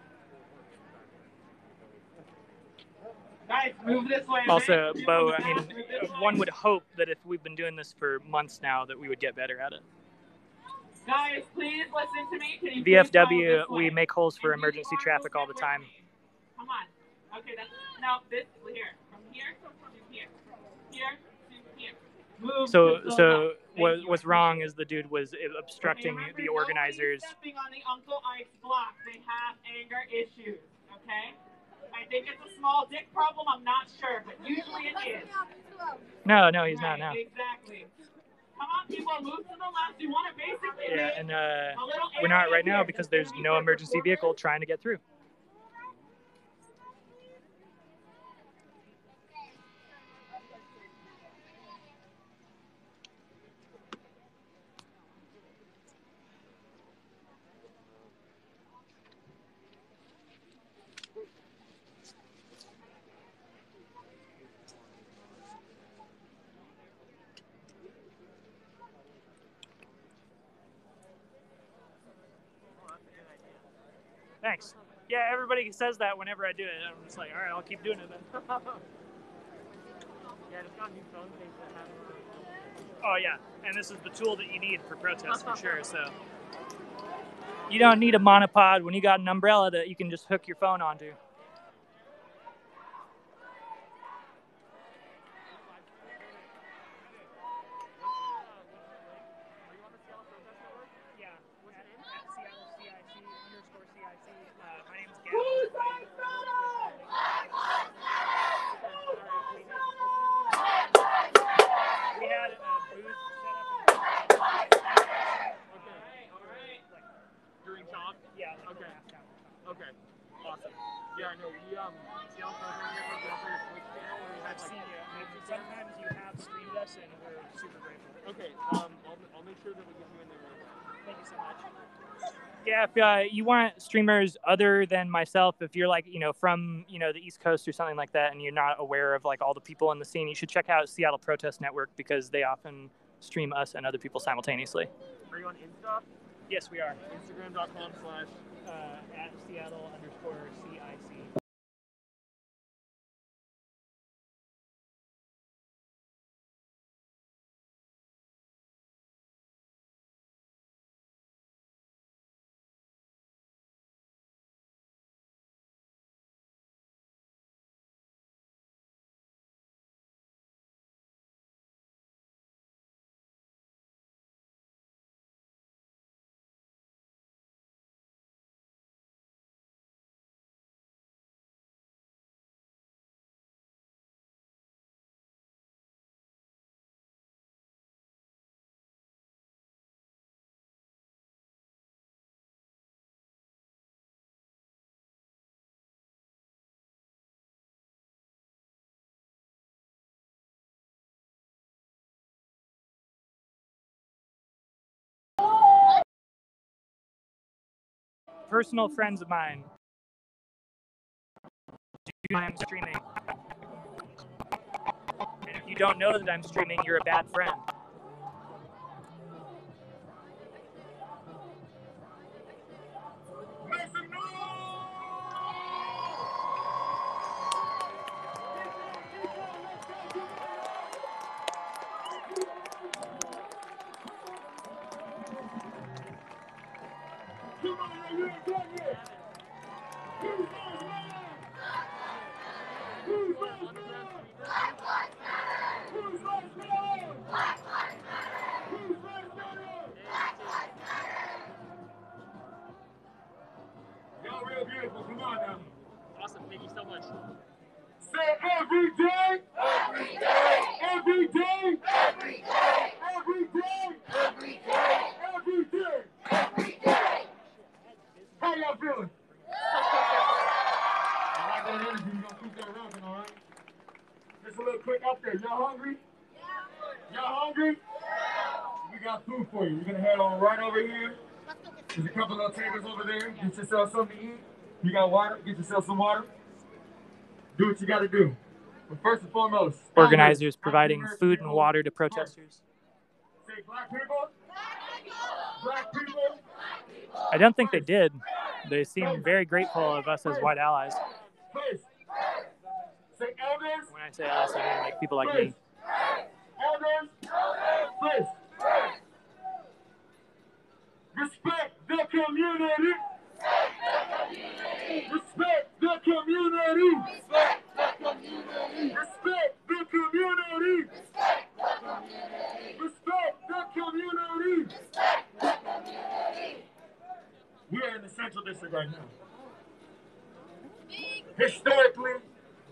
S6: Guys, move this way.
S1: also. Bo, I mean,
S6: back, move this way.
S1: one would hope that if we've been doing this for months now, that we would get better at it.
S6: Guys, please listen to me. Can
S1: VFW, we make holes for emergency traffic all the time.
S6: Come on. Okay, that's no. This here, from here to from here, here to here. Move.
S1: So,
S6: to
S1: so
S6: left.
S1: What
S6: you.
S1: was wrong is the dude was obstructing
S6: Okay, remember,
S1: the organizers.
S6: stepping on the Uncle Ike's block. They have anger issues. Okay. I think it's a small dick problem. I'm not sure, but usually it is.
S1: No, no, he's not now.
S6: Exactly. Come on, people, move to the left. You want to basically
S1: Yeah, and uh, we're not right now because
S6: There's
S1: there's
S6: gonna be
S1: no emergency vehicle trying to get through. Thanks. Everybody says that whenever I do it. I'm just like, all right, I'll keep doing it then.
S7: Yeah, just got new phone things that have.
S1: Oh yeah, and this is the tool that you need for protests for sure. So you don't need a monopod when you got an umbrella that you can just hook your phone onto. Yeah, at, at Seattle CIC underscore CIC. Uh, my name's Gavin. We had a booth set up.
S7: During talk?
S1: Yeah. like
S7: Okay.
S1: last time.
S7: Okay. Awesome. Yeah, I know. We um, Seattle Program here was over your Twitch channel where we had
S1: I've
S7: like.
S1: seen you. and Sometimes you have streamed us, and we're super grateful.
S7: Okay. Um, I'll, I'll make sure that we get you in there.
S1: Thank you so much. Yeah, if uh, you want streamers other than myself, if you're like you know from you know the East Coast or something like that, and you're not aware of like all the people in the scene, you should check out Seattle Protest Network because they often stream us and other people simultaneously.
S7: Are you on Insta?
S1: Yes, we are.
S7: Instagram.com slash.
S1: Uh, at Seattle underscore CIC. Personal friends of mine. Do I'm streaming. And if you don't know that I'm streaming, you're a bad friend.
S5: Got water? Get yourself some water. Do what you gotta do. But first and foremost,
S1: Organizers providing food and water to protesters.
S5: Say black people. Black people.
S1: I don't think they did. They seem very grateful of us as white allies.
S5: Please. Say elders.
S1: When I say us, I mean like people like me.
S5: Elders. Please. Respect the community. Respect the community. Respect the community. Respect the community. Respect the community. We are in the Central District right now. Historically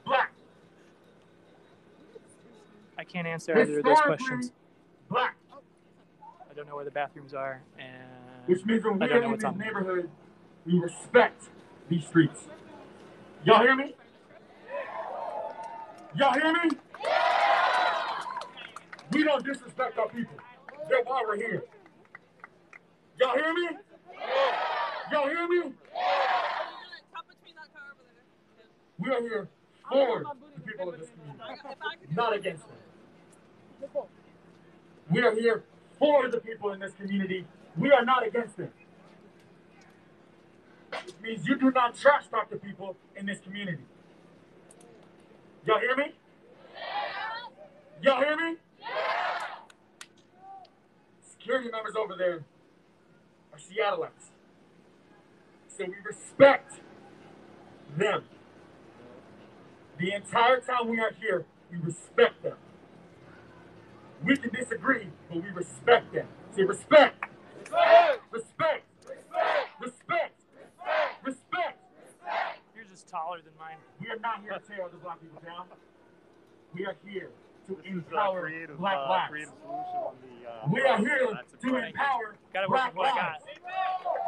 S5: black.
S1: I can't answer either of those questions.
S5: black.
S1: I don't know where the bathrooms are, and
S5: Which means
S1: I
S5: we're
S1: don't know
S5: in
S1: what's
S5: this
S1: on. them.
S5: neighborhood, we respect these streets. Y'all hear me? Y'all hear me? We don't disrespect our people. That's why we're here. Y'all hear me? Y'all hear me? We are here for the people of this community, not against them. We are here for the people in this community. We are not against them. It means you do not trash talk the people in this community. Y'all hear me? Y'all hear me? Security members over there are Seattleites. So we respect them. The entire time we are here, we respect them. We can disagree, but we respect them. Say respect. Respect. Respect. Respect.
S1: Yours is taller than mine.
S5: We are not here to tear other black people down. We are here to uh, empower black uh, lives. Uh, we are here to empower
S1: Gotta work
S5: black
S1: with what I
S5: lives.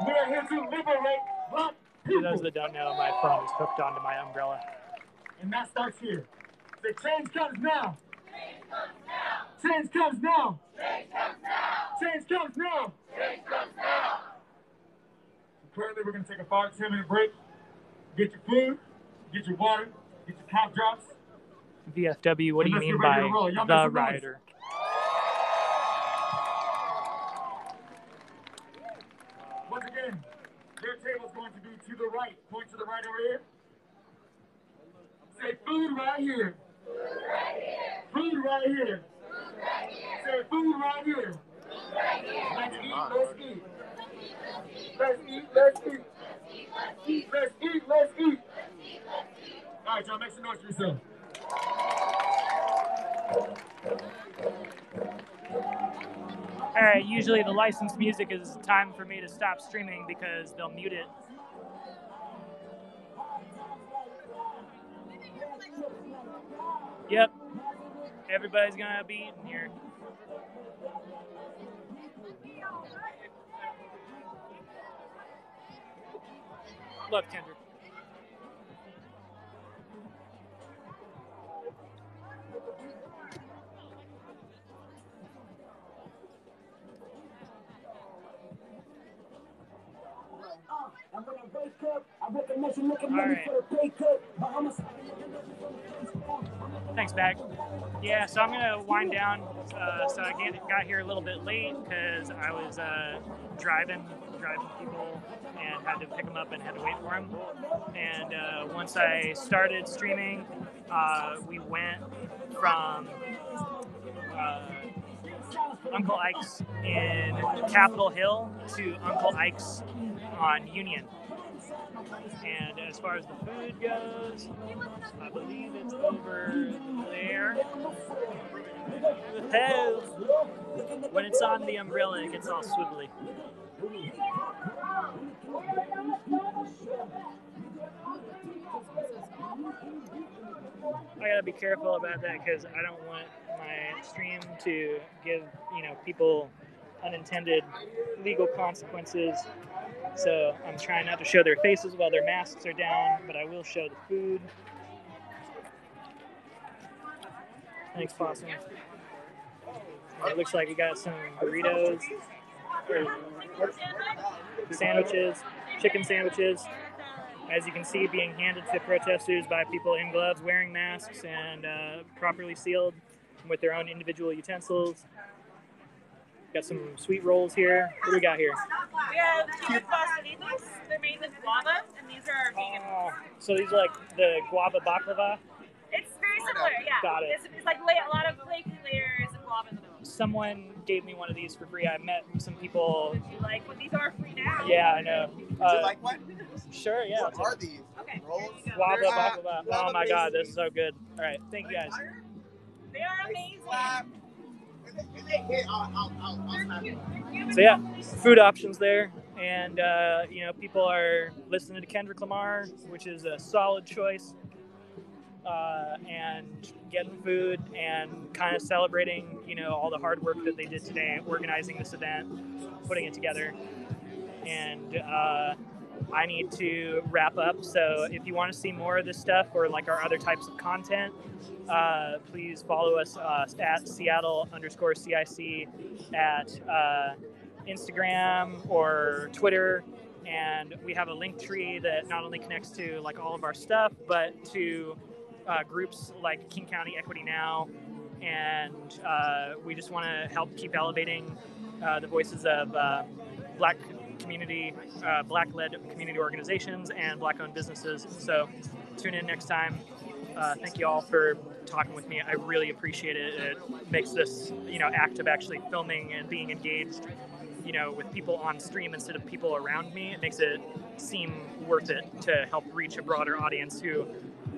S5: We are here to liberate black
S1: For
S5: people.
S1: those that don't know, my phone is hooked onto my umbrella.
S5: And that starts here. The change comes now. Change comes now. Change comes now. Change comes now. Currently, we're going to take a five ten minute break. Get your food, get your water, get your cough drops.
S1: VFW, what do you mean by
S5: to roll. Y'all make
S1: the rioter?
S5: Once again, their table's going to be to the right. Point to the right over here. Say food right here. Food right here. Say food right here. Let's eat, let's eat. Let's eat, let's eat. Let's eat, let's eat. All right, y'all, make some noise for yourself.
S1: All right, usually the licensed music is time for me to stop streaming because they'll mute it. Yep, everybody's gonna be eating here. Love Kendrick. Thanks, Bag. Yeah, so I'm gonna wind down. Uh, so I got here a little bit late because I was uh, driving, driving people, and had to pick them up and had to wait for them. And uh, once I started streaming, uh, we went from uh, Uncle Ike's in Capitol Hill to Uncle Ike's on Union. And as far as the food goes, I believe it's over there. When it's on the umbrella, it gets all swivelly. I gotta be careful about that because I don't want my stream to give you know people unintended legal consequences. So I'm trying not to show their faces while their masks are down, but I will show the food. Thanks, Possum. It looks like we got some burritos, sandwiches, chicken sandwiches. As you can see, being handed to protesters by people in gloves, wearing masks, and uh, properly sealed with their own individual utensils. Got some sweet rolls here. What do we got here?
S6: We have cute pastelitos. They're made with guava, and these are vegan.
S1: Oh, so these are like the guava baklava.
S6: It's very similar, yeah.
S1: Got it.
S6: It's, it's like a lot of flaky layers of guava in the middle.
S1: Someone gave me one of these for free. I met some people.
S6: You like what these are free now?
S1: Yeah, I know.
S14: Would
S1: Uh,
S14: you like one?
S1: Sure, yeah.
S14: What are these?
S6: Okay.
S14: Rolls?
S1: Guava
S14: They're, uh,
S1: baklava. Oh
S14: guava
S1: my god, this is so good. All right, thank you guys.
S6: They are amazing.
S1: So yeah, food options there, and uh, you know people are listening to Kendrick Lamar, which is a solid choice, uh, and getting food and kind of celebrating you know all the hard work that they did today, organizing this event, putting it together, and. Uh, I need to wrap up. So if you want to see more of this stuff or like our other types of content, uh, please follow us uh, at Seattle underscore CIC at uh, Instagram or Twitter. And we have a link tree that not only connects to like all of our stuff, but to uh, groups like King County Equity Now. And uh, we just want to help keep elevating uh, the voices of uh, Black community, uh, Black-led community organizations and Black-owned businesses. So tune in next time. Uh, thank you all for talking with me. I really appreciate it. It makes this, you know, act of actually filming and being engaged, you know, with people on stream instead of people around me. It makes it seem worth it to help reach a broader audience who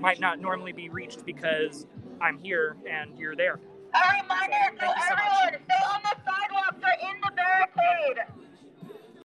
S1: might not normally be reached because I'm here and you're there.
S9: A reminder
S1: So,
S9: to
S1: you so
S9: stay on the sidewalks or in the barricade.